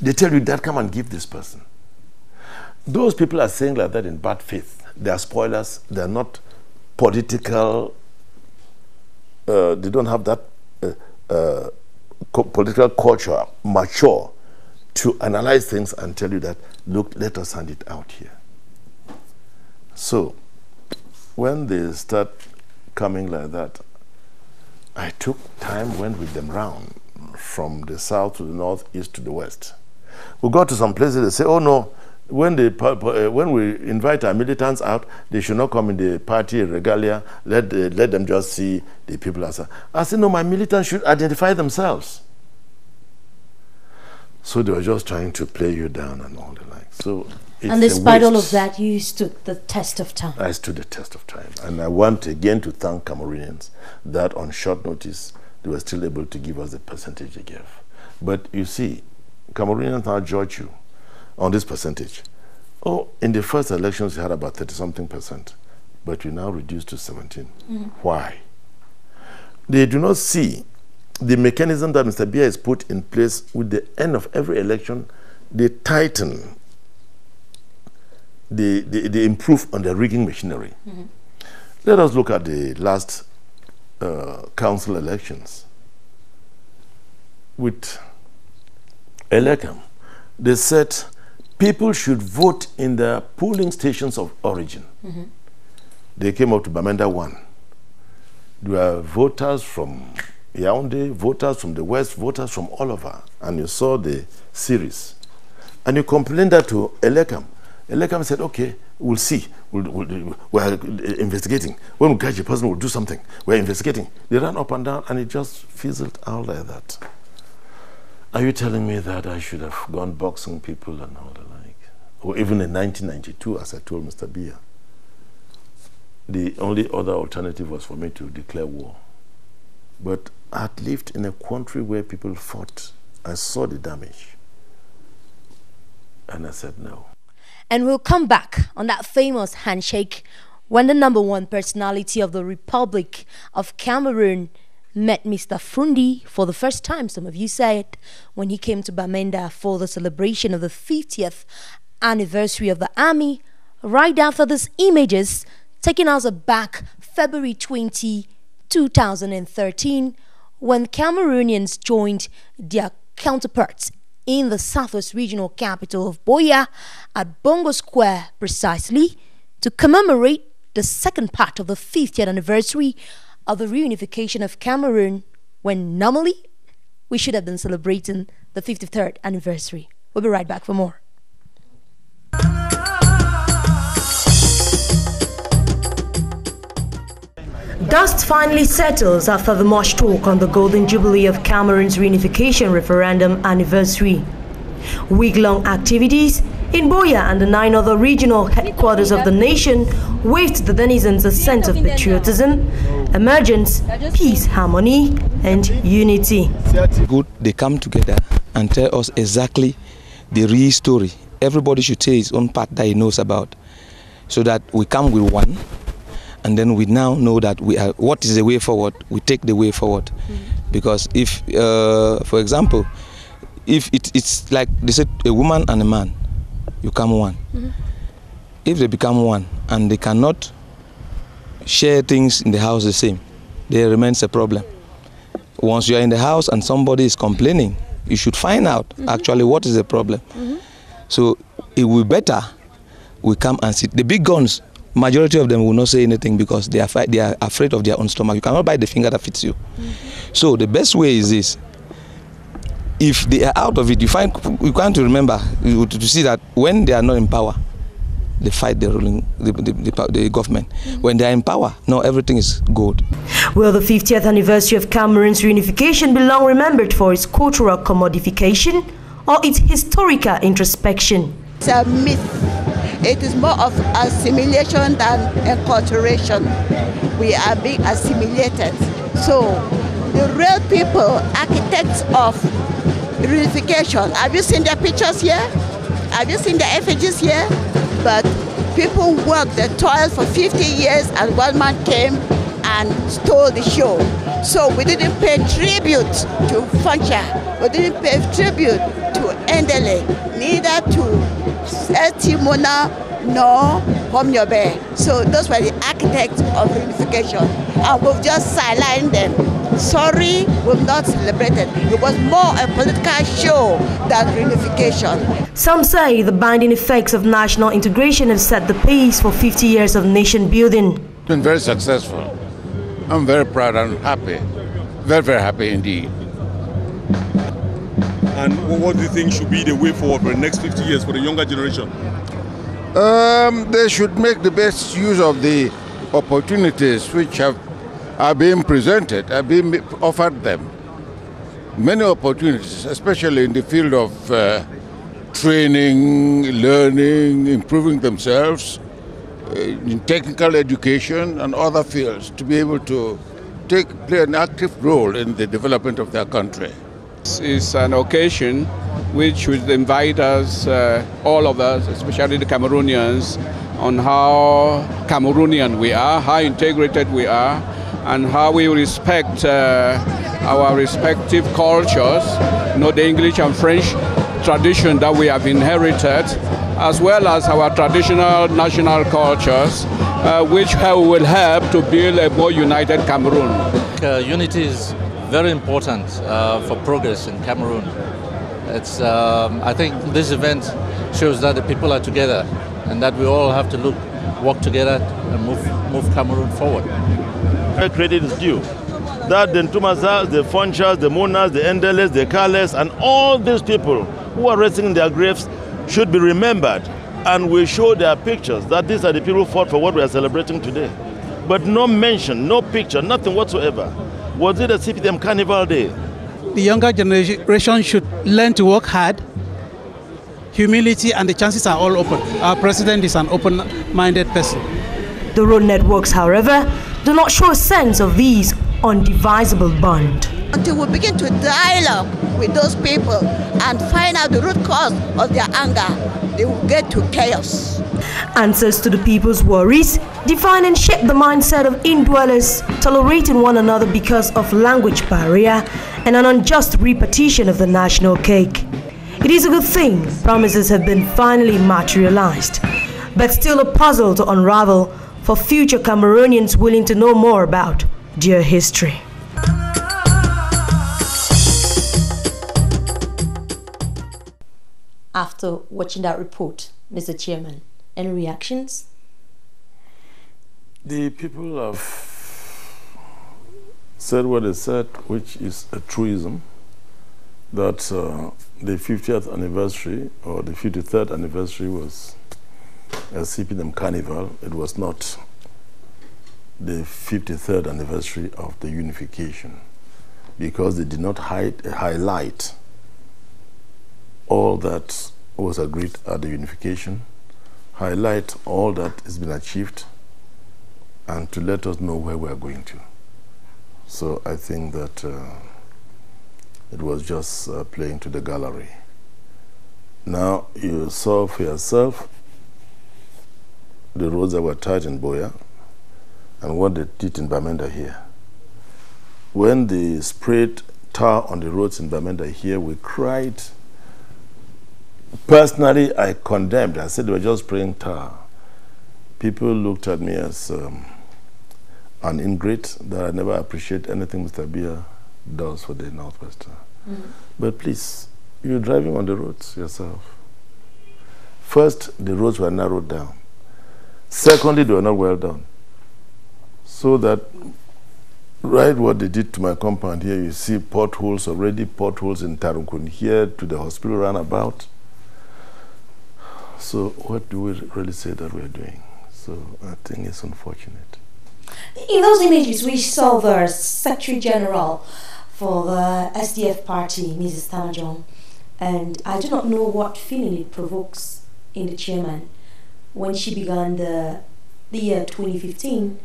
They tell you that come and give this person. Those people are saying like that in bad faith. They are spoilers. They are not political. Uh, they don't have that uh, uh, political culture mature to analyze things and tell you that, look, let us hand it out here. So, when they start coming like that, I took time, went with them round from the south to the north, east to the west. We got to some places, they say, oh no, when, they, uh, when we invite our militants out, they should not come in the party regalia, let, the, let them just see the people outside. I said, no, my militants should identify themselves. So they were just trying to play you down and all the like. So and despite all of that, you stood the test of time. I stood the test of time. And I want again to thank Cameroonians that on short notice they were still able to give us the percentage they gave. But you see, Cameroonians now judge you on this percentage. Oh, in the first elections you had about 30 something percent, but you now reduced to 17. Why? They do not see the mechanism that Mr. Biya has put in place with the end of every election, they tighten they, they, they improve on the rigging machinery. Let us look at the last uh, council elections. With ELECAM, they said people should vote in their polling stations of origin. Mm-hmm. They came up to Bamenda 1. There were voters from Yaoundé, voters from the west, voters from all over. And you saw the series. And you complained that to ELECAM. ELECAM said, okay, we'll see. We'll, we'll, we're investigating. When we catch a person, we'll do something. We're investigating. They ran up and down and it just fizzled out like that. Are you telling me that I should have gone boxing people and all the like? Or even in 1992, as I told Mr. Biya, the only other alternative was for me to declare war. But I had lived in a country where people fought. I saw the damage. And I said no. And we'll come back on that famous handshake when the number one personality of the Republic of Cameroon met Mr. Fru Ndi for the first time, some of you said, when he came to Bamenda for the celebration of the 50th anniversary of the army, right after these images taking us back February 20, 2013, when Cameroonians joined their counterparts in the southwest regional capital of Buea at Bongo Square precisely to commemorate the second part of the 50th anniversary of the reunification of Cameroon when normally we should have been celebrating the 53rd anniversary. We'll be right back for more. Dust finally settles after the much talk on the Golden Jubilee of Cameroon's reunification referendum anniversary. Week-long activities in Buea and the nine other regional headquarters of the nation waved the denizens a sense of patriotism, emergence, peace, harmony, and unity. good they come together and tell us exactly the real story everybody should say his own part that he knows about so that we come with one and then we now know that we are what is the way forward we take the way forward. Mm. Because if uh, for example if it, it's like they said a woman and a man you come one. Mm-hmm. If they become one and they cannot share things in the house the same there remains a problem. Once you are in the house and somebody is complaining you should find out mm-hmm. actually what is the problem mm-hmm. So it will be better we come and sit the big guns majority of them will not say anything because they are fi- they are afraid of their own stomach. You cannot bite the finger that fits you. Mm-hmm. So the best way is this. If they are out of it you find you can't remember you- to, to see that when they are not in power they fight the ruling the, the, the, the government. Mm-hmm. When they are in power no everything is good Will the 50th anniversary of Cameroon's reunification be long remembered for its cultural commodification or its historical introspection? It's a myth. It is more of assimilation than enculturation. We are being assimilated. So, the real people, architects of reunification, have you seen their pictures here? Have you seen the effigies here? But people worked, they toiled for 50 years, and one man came and stole the show. So we didn't pay tribute to Foncha, we didn't pay tribute to Endeley, neither to Etimona nor Homyobe. So those were the architects of reunification, and we've just sidelined them. Sorry, we've not celebrated. It was more a political show than reunification. Some say the binding effects of national integration have set the pace for 50 years of nation building. It's been very successful. I'm very proud and happy. Very, very happy indeed. And what do you think should be the way forward for the next 50 years for the younger generation? Um, they should make the best use of the opportunities which have are being presented, are being offered them. Many opportunities, especially in the field of uh, training, learning, improving themselves in technical education and other fields to be able to take play an active role in the development of their country. This is an occasion which should invite us, uh, all of us, especially the Cameroonians, on how Cameroonian we are, how integrated we are, and how we respect uh, our respective cultures, you know, the English and French tradition that we have inherited, as well as our traditional national cultures, uh, which will help to build a more united Cameroon. Uh, unity is very important uh, for progress in Cameroon. It's, um, I think this event shows that the people are together and that we all have to look, work together and move, move Cameroon forward. Credit is due that the Ntumazahs, the Fonchas, the Munas, the Endeleys, the Kales, and all these people who are resting in their graves should be remembered. And we show their pictures that these are the people who fought for what we are celebrating today. But no mention, no picture, nothing whatsoever. Was it a CPDM Carnival Day? The younger generation should learn to work hard, humility, and the chances are all open. Our president is an open minded person. The road networks, however, do not show a sense of these undivisible bond. Until we begin to dialogue with those people and find out the root cause of their anger, they will get to chaos. Answers to the people's worries define and shape the mindset of indwellers, tolerating one another because of language barrier and an unjust repartition of the national cake. It is a good thing promises have been finally materialized, but still a puzzle to unravel for future Cameroonians willing to know more about their history. After watching that report, Mr. Chairman, any reactions? The people have said what they said, which is a truism, that uh, the 50th anniversary or the 53rd anniversary was a CPDM carnival. It was not the 53rd anniversary of the unification because they did not hide, highlight all that was agreed at the unification, highlight all that has been achieved, and to let us know where we are going to. So I think that uh, it was just uh, playing to the gallery. Now you saw for yourself the roads that were tight in Buea and what they did in Bamenda here. When they sprayed tar on the roads in Bamenda here, we cried. Personally, I condemned. I said they were just spraying tar. People looked at me as um, an ingrate that I never appreciate anything Mr. Biya does for the Northwestern. Mm. But please, you're driving on the roads yourself. First, the roads were narrowed down. Secondly, they were not well done. So that right what they did to my compound here, you see potholes already, potholes in Ntarinkon here to the hospital runabout. So what do we really say that we're doing? So I think it's unfortunate. In those images, we saw the Secretary General for the SDF party, Mrs. Tamanjong, and I do not know what feeling it provokes in the chairman when she began the, the year 2015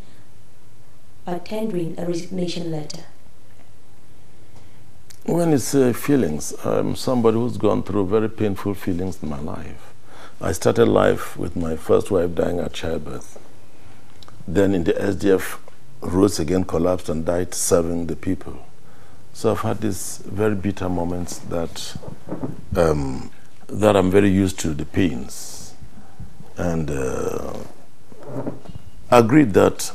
by tendering a resignation letter. When it's uh, feelings, I'm somebody who's gone through very painful feelings in my life. I started life with my first wife dying at childbirth. Then in the SDF, roads again collapsed and died serving the people. So I've had these very bitter moments that um, that I'm very used to the pains, and uh, agreed that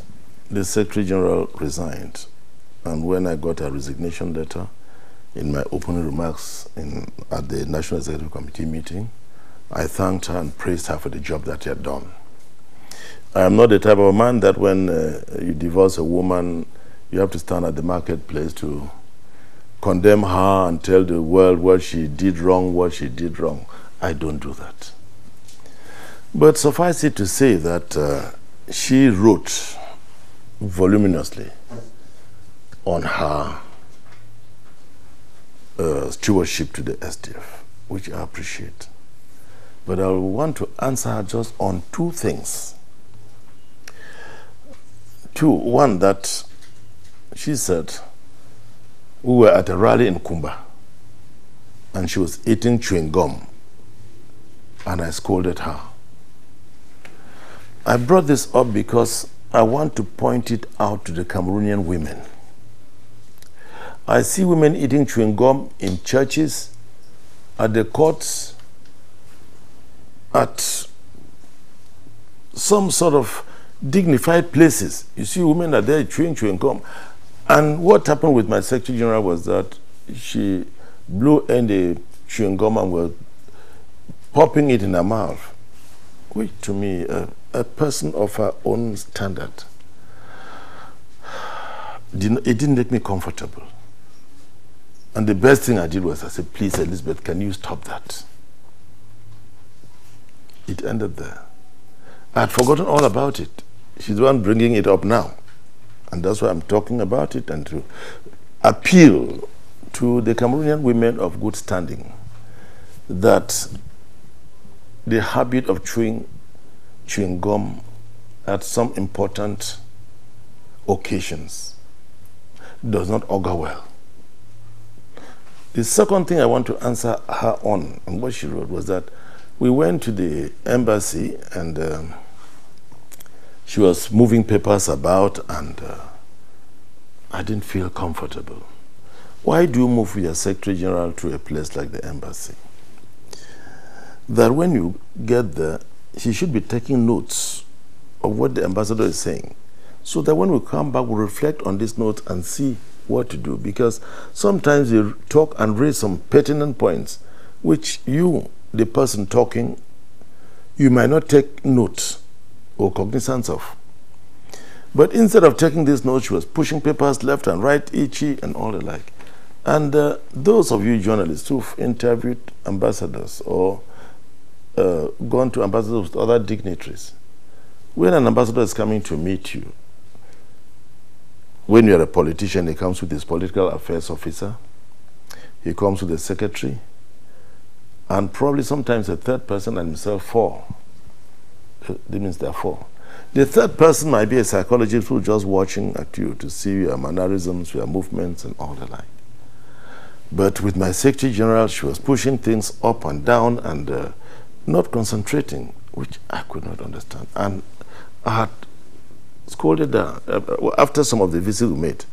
the Secretary General resigned. And when I got a resignation letter, in my opening remarks in, at the National Executive Committee meeting, I thanked her and praised her for the job that she had done. I am not the type of man that when uh, you divorce a woman, you have to stand at the marketplace to condemn her and tell the world what she did wrong, what she did wrong. I don't do that. But suffice it to say that uh, she wrote voluminously on her uh, stewardship to the SDF, which I appreciate. But I want to answer her just on two things. Two, one that she said, we were at a rally in Kumba and she was eating chewing gum and I scolded her. I brought this up because I want to point it out to the Cameroonian women. I see women eating chewing gum in churches, at the courts, at some sort of dignified places. You see women are there chewing chewing gum. And what happened with my Secretary General was that she blew in the chewing gum and was popping it in her mouth, which to me, uh, a person of her own standard, it didn't make me comfortable. And the best thing I did was I said, please, Elizabeth, can you stop that? It ended there. I had forgotten all about it. She's the one bringing it up now. And that's why I'm talking about it and to appeal to the Cameroonian women of good standing that the habit of chewing, chewing gum at some important occasions does not augur well. The second thing I want to answer her on, and what she wrote, was that we went to the embassy and um, she was moving papers about, and uh, I didn't feel comfortable. Why do you move with your Secretary General to a place like the embassy? That when you get there, she should be taking notes of what the ambassador is saying, so that when we come back, we reflect on these notes and see what to do. Because sometimes you talk and raise some pertinent points, which you, the person talking, you might not take note or cognizance of. But instead of taking these notes, she was pushing papers left and right, itchy and all the like. And uh, those of you journalists who've interviewed ambassadors or uh, gone to ambassadors with other dignitaries, when an ambassador is coming to meet you, when you're a politician, he comes with his political affairs officer, he comes with the secretary, and probably sometimes a third person and himself four. Uh, that means there are four. The third person might be a psychologist who's just watching at you to see your mannerisms, your movements, and all the like. But with my Secretary General, she was pushing things up and down and uh, not concentrating, which I could not understand. And I had scolded her. Uh, after some of the visits we made,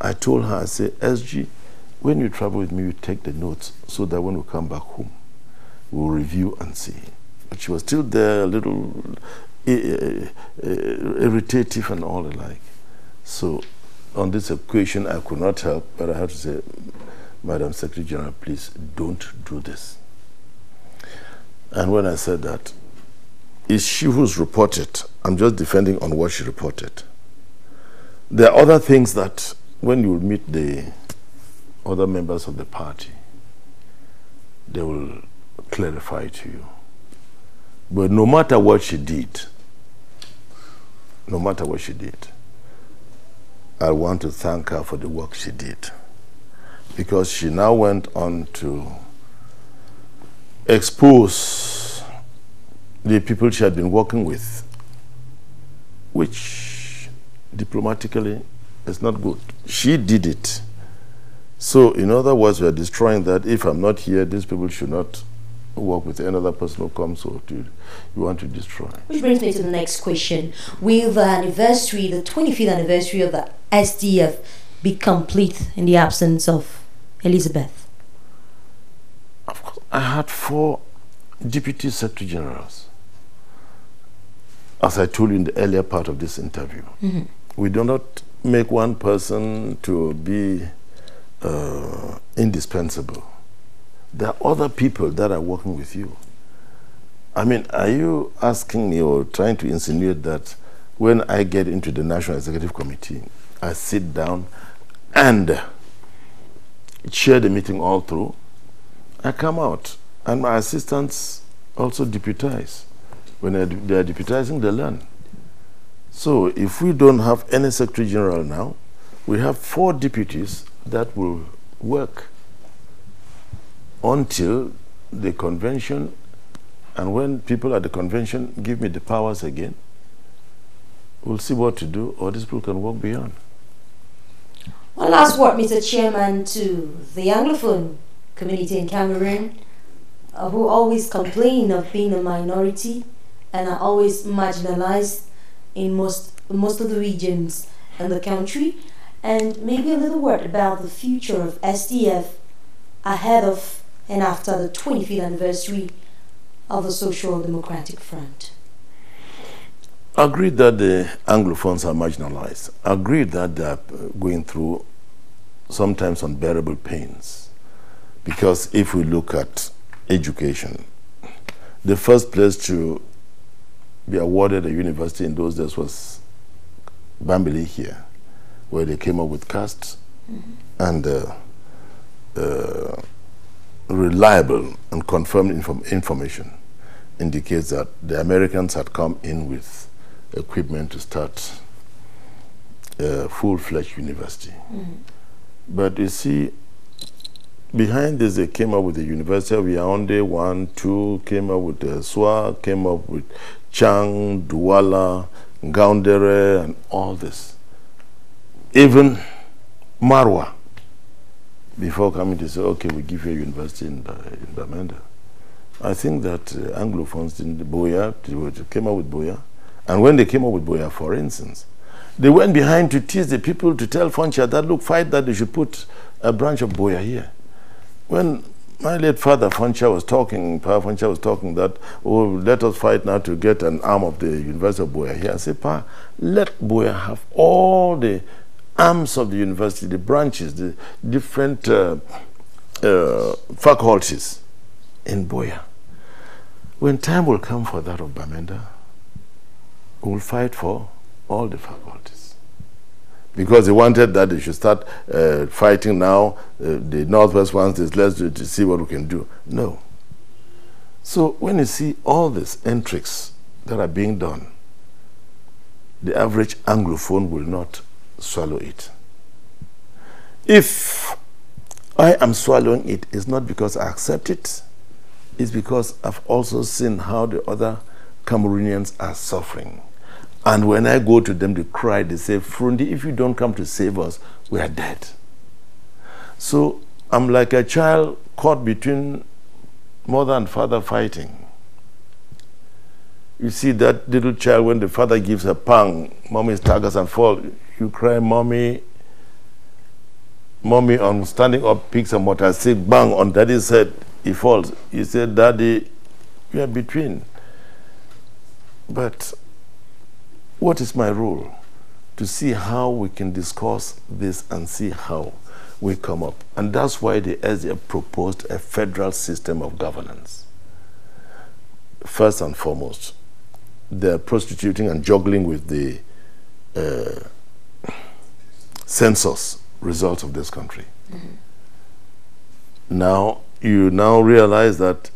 I told her, I said, SG, when you travel with me, you take the notes so that when we come back home, we'll review and see. But she was still there, a little irritative and all alike. So on this equation, I could not help, but I had to say, Madam Secretary General, please don't do this. And when I said that, it's she who's reported. I'm just defending on what she reported. There are other things that when you meet the other members of the party, they will clarify to you. But no matter what she did, no matter what she did, I want to thank her for the work she did. Because she now went on to expose the people she had been working with, which diplomatically is not good. She did it. So, in other words, we are destroying that. If I'm not here, these people should not work with another person who comes or to, you want to destroy. Which brings me to the next question. Will the anniversary, the 25th anniversary of the SDF, be complete in the absence of Elizabeth? Of course. I had four deputy secretary generals, as I told you in the earlier part of this interview. Mm -hmm. We do not make one person to be uh, indispensable there are other people that are working with you. I mean, are you asking me or trying to insinuate that when I get into the National Executive Committee, I sit down and chair the meeting all through? I come out, and my assistants also deputize. When they are deputizing, they learn. So if we don't have any Secretary General now, we have four deputies that will work until the convention And when people at the convention give me the powers again, we'll see what to do, or these people can walk beyond. One last word, Mr. Chairman, to the Anglophone community in Cameroon uh, who always complain of being a minority and are always marginalized in most, most of the regions in the country. And maybe a little word about the future of SDF ahead of and after the 25th anniversary of the Social Democratic Front. Agreed that the Anglophones are marginalized. Agreed that they are going through sometimes unbearable pains. Because if we look at education, the first place to be awarded a university in those days was Bambili here, where they came up with caste mm -hmm. and uh, uh, reliable and confirmed inform information indicates that the Americans had come in with equipment to start a full-fledged university. Mm -hmm. But you see, behind this, they came up with the University of Yaoundé, one, two, came up with the Soa, came up with Dschang, Douala, Ngaoundéré, and all this. Even Maroua, before coming to say, okay, we give you a university in, in Bamenda. I think that uh, Anglophones in Buea came up with Buea. And when they came up with Buea, for instance, they went behind to tease the people to tell Foncha that, look, fight that they should put a branch of Buea here. When my late father, Foncha, was talking, Pa Foncha was talking that, oh, let us fight now to get an arm of the University of Buea here. I said, Pa, let Buea have all the arms of the university, the branches, the different uh, uh, faculties in Buea. When time will come for that of Bamenda, we will fight for all the faculties. Because they wanted that they should start uh, fighting now, uh, the Northwest wants this, let's do to see what we can do. No. So when you see all these intrigues that are being done, the average Anglophone will not swallow it. If I am swallowing it, it's not because I accept it, it's because I've also seen how the other Cameroonians are suffering. And when I go to them, they cry, they say, Fru Ndi, if you don't come to save us, we are dead. So I'm like a child caught between mother and father fighting. You see that little child, when the father gives a pang, mommy staggers and falls. You cry, mommy. Mommy, on standing up, picks a motor stick, bang, on daddy's head. He falls. You said, Daddy, you are between. But what is my role? To see how we can discuss this and see how we come up. And that's why the SDF proposed a federal system of governance. First and foremost, they're prostituting and juggling with the uh, census results of this country. Mm -hmm. Now, you now realize that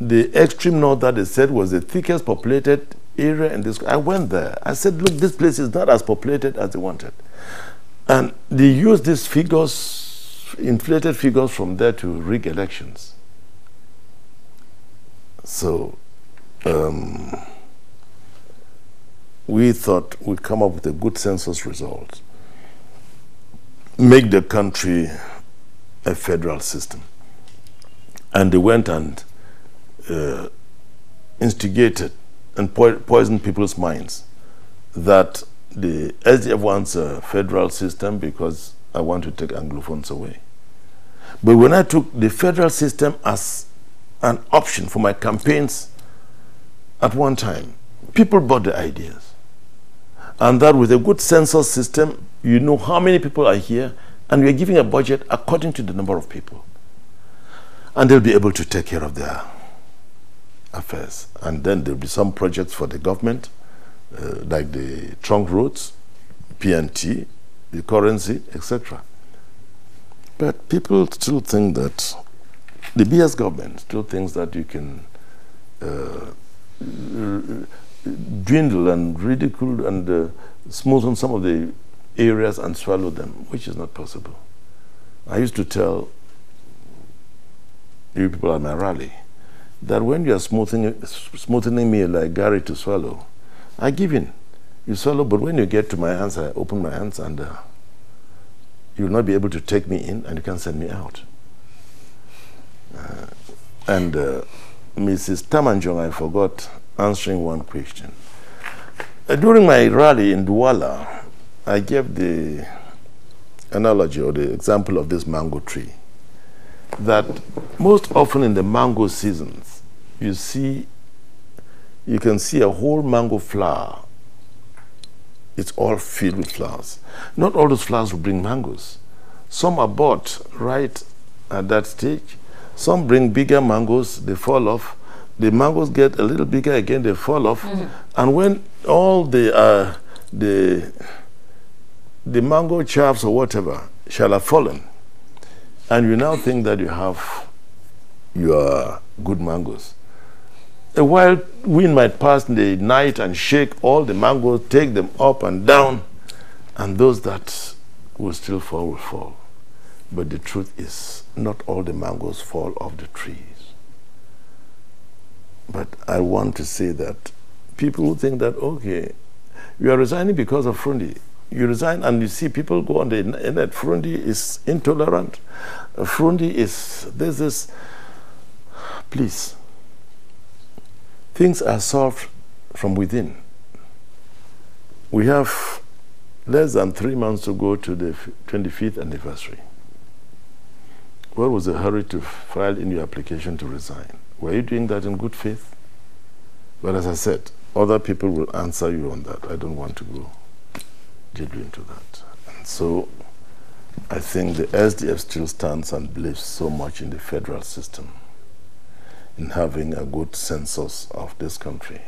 the extreme north that they said was the thickest populated area in this. I went there. I said, look, this place is not as populated as they wanted. And they used these figures, inflated figures from there to rig elections. So um, we thought we'd come up with a good census result, make the country a federal system. And they went and uh, instigated and po poison people's minds that the SDF wants a federal system because I want to take Anglophones away. But when I took the federal system as an option for my campaigns at one time, people bought the ideas. And that with a good census system, you know how many people are here, and we are giving a budget according to the number of people. And they'll be able to take care of their affairs. And then there'll be some projects for the government, uh, like the trunk roads, PNT, the currency, etc. But people still think that the BS government still thinks that you can uh, dwindle and ridicule and uh, smoothen some of the areas and swallow them, which is not possible. I used to tell you people at my rally that when you are smoothing, smoothing me like Gary to swallow, I give in. You swallow, but when you get to my hands, I open my hands and uh, you will not be able to take me in and you can send me out. Uh, and uh, Mrs. Tamanjong, I forgot answering one question. Uh, during my rally in Douala, I gave the analogy or the example of this mango tree. That most often in the mango seasons, you see, you can see a whole mango flower. It's all filled with flowers. Not all those flowers will bring mangoes. Some are bought right at that stage. Some bring bigger mangoes, they fall off. The mangoes get a little bigger again, they fall off. Mm -hmm. And when all the, uh, the the mango chaffs or whatever shall have fallen, and you now think that you have your good mangoes. A wild wind might pass in the night and shake all the mangoes, take them up and down, and those that will still fall will fall. But the truth is, not all the mangoes fall off the trees. But I want to say that people who think that, okay, you are resigning because of Fru Ndi, you resign and you see people go on the internet. Fru Ndi is intolerant. Fru Ndi is this is. Please. Things are solved from within. We have less than three months to go to the 25th anniversary. What was the hurry to file in your application to resign? Were you doing that in good faith? But as I said, other people will answer you on that. I don't want to go deeply into that. And so I think the SDF still stands and believes so much in the federal system, in having a good census of this country,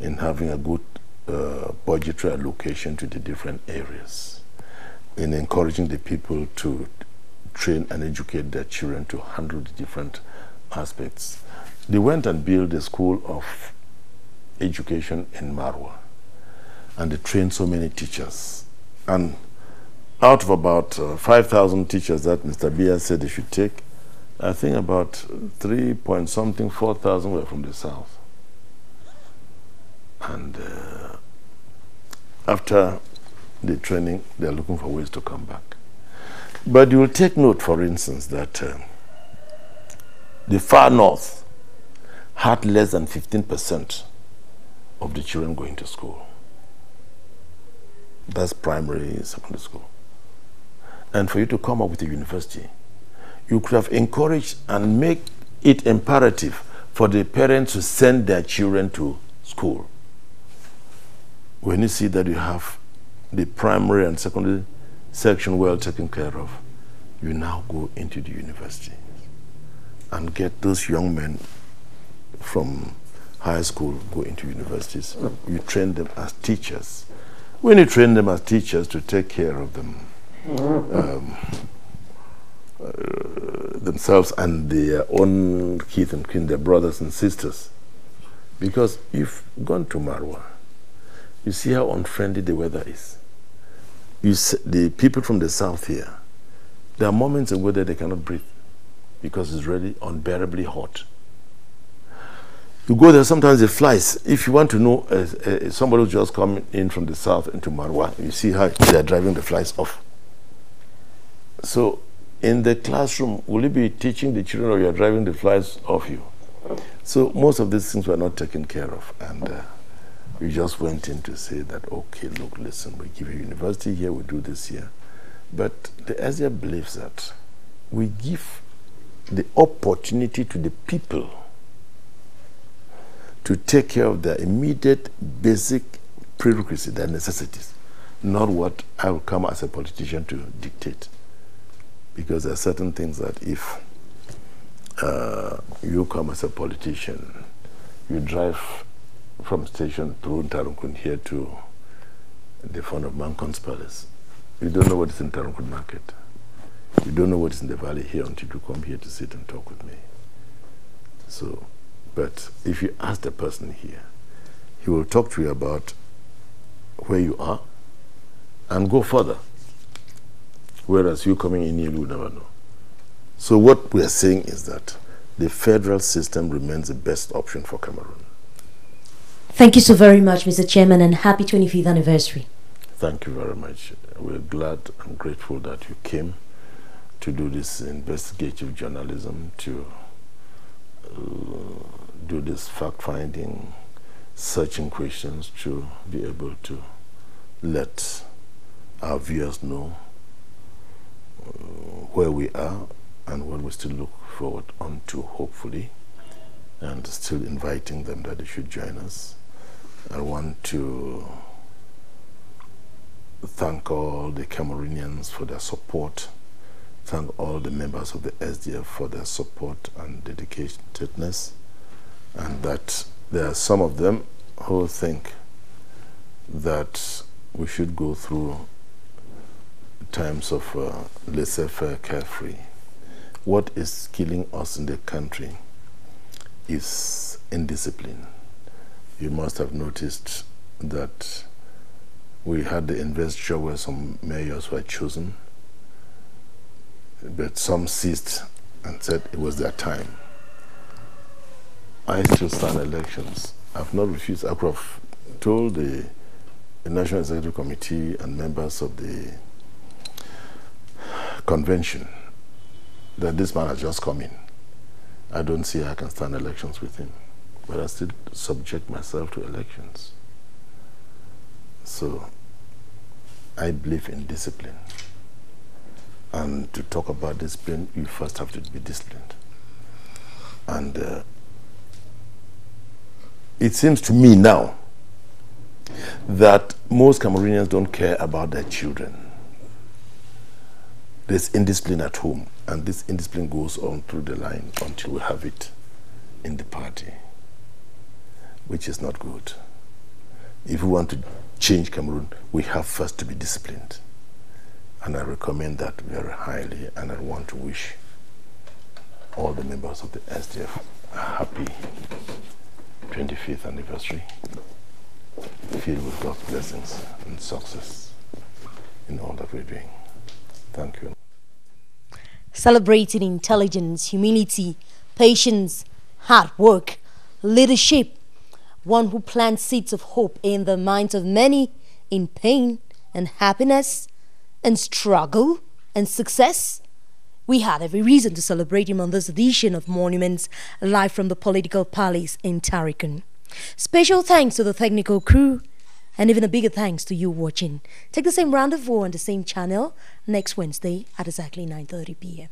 in having a good uh, budgetary allocation to the different areas, in encouraging the people to train and educate their children to handle the different aspects. They went and built a school of education in Maroua and they trained so many teachers. And out of about uh, 5,000 teachers that Mr. Biya said they should take, I think about 3 point something, 4,000 were from the south. And uh, after the training, they're looking for ways to come back. But you will take note, for instance, that uh, the far north had less than 15% of the children going to school. That's primary secondary school. And for you to come up with a university, you could have encouraged and make it imperative for the parents to send their children to school. When you see that you have the primary and secondary section well taken care of, you now go into the university and get those young men from high school go into universities. You train them as teachers when you train them as teachers to take care of them, um, uh, themselves and their own kids and kin, their brothers and sisters. Because you've gone to Maroua, you see how unfriendly the weather is. You see, the people from the south here, there are moments in weather they cannot breathe because it's really unbearably hot. You go there, sometimes it flies. If you want to know uh, uh, somebody who's just coming in from the south into Maroua, you see how they are driving the flies off. So, in the classroom, will you be teaching the children or you are driving the flies off you? So, most of these things were not taken care of. And uh, we just went in to say that, okay, look, listen, we give you university here, we do this here. But the SDF believes that we give the opportunity to the people to take care of their immediate basic prerequisites, their necessities, not what I will come as a politician to dictate. Because there are certain things that if uh, you come as a politician, you drive from station through Ntarinkon here to the front of Mankon's palace. You don't know what is in Ntarinkon market. You don't know what is in the valley here until you come here to sit and talk with me. So but if you ask the person here, he will talk to you about where you are and go further. Whereas you coming in here, you will never know. So what we are saying is that the federal system remains the best option for Cameroon. Thank you so very much, Mr. Chairman, and happy 25th anniversary. Thank you very much. We're glad and grateful that you came to do this investigative journalism, to uh, do this fact finding, searching questions, to be able to let our viewers know uh, where we are and what we still look forward on to, hopefully, and still inviting them that they should join us. I want to thank all the Cameroonians for their support, thank all the members of the SDF for their support and dedicatedness, and that there are some of them who think that we should go through times of uh, laissez-faire carefree. What is killing us in the country is indiscipline. You must have noticed that we had the investiture where some mayors were chosen, but some ceased and said it was their time. I still stand elections. I've not refused. I've told the, the National Executive Committee and members of the convention that this man has just come in. I don't see how I can stand elections with him, but I still subject myself to elections. So I believe in discipline. And to talk about discipline, you first have to be disciplined. And uh, it seems to me now that most Cameroonians don't care about their children. There's indiscipline at home, and this indiscipline goes on through the line until we have it in the party, which is not good. If we want to change Cameroon, we have first to be disciplined. And I recommend that very highly, and I want to wish all the members of the SDF happy 25th anniversary, filled with God's blessings and success in all that we're doing. Thank you. Celebrating intelligence, humility, patience, hard work, leadership, one who plants seeds of hope in the minds of many in pain and happiness and struggle and success. We had every reason to celebrate him on this edition of Monuments live from the political palace in Ntarinkon. Special thanks to the technical crew and even a bigger thanks to you watching. Take the same round of rendezvous on the same channel next Wednesday at exactly 9.30 p.m.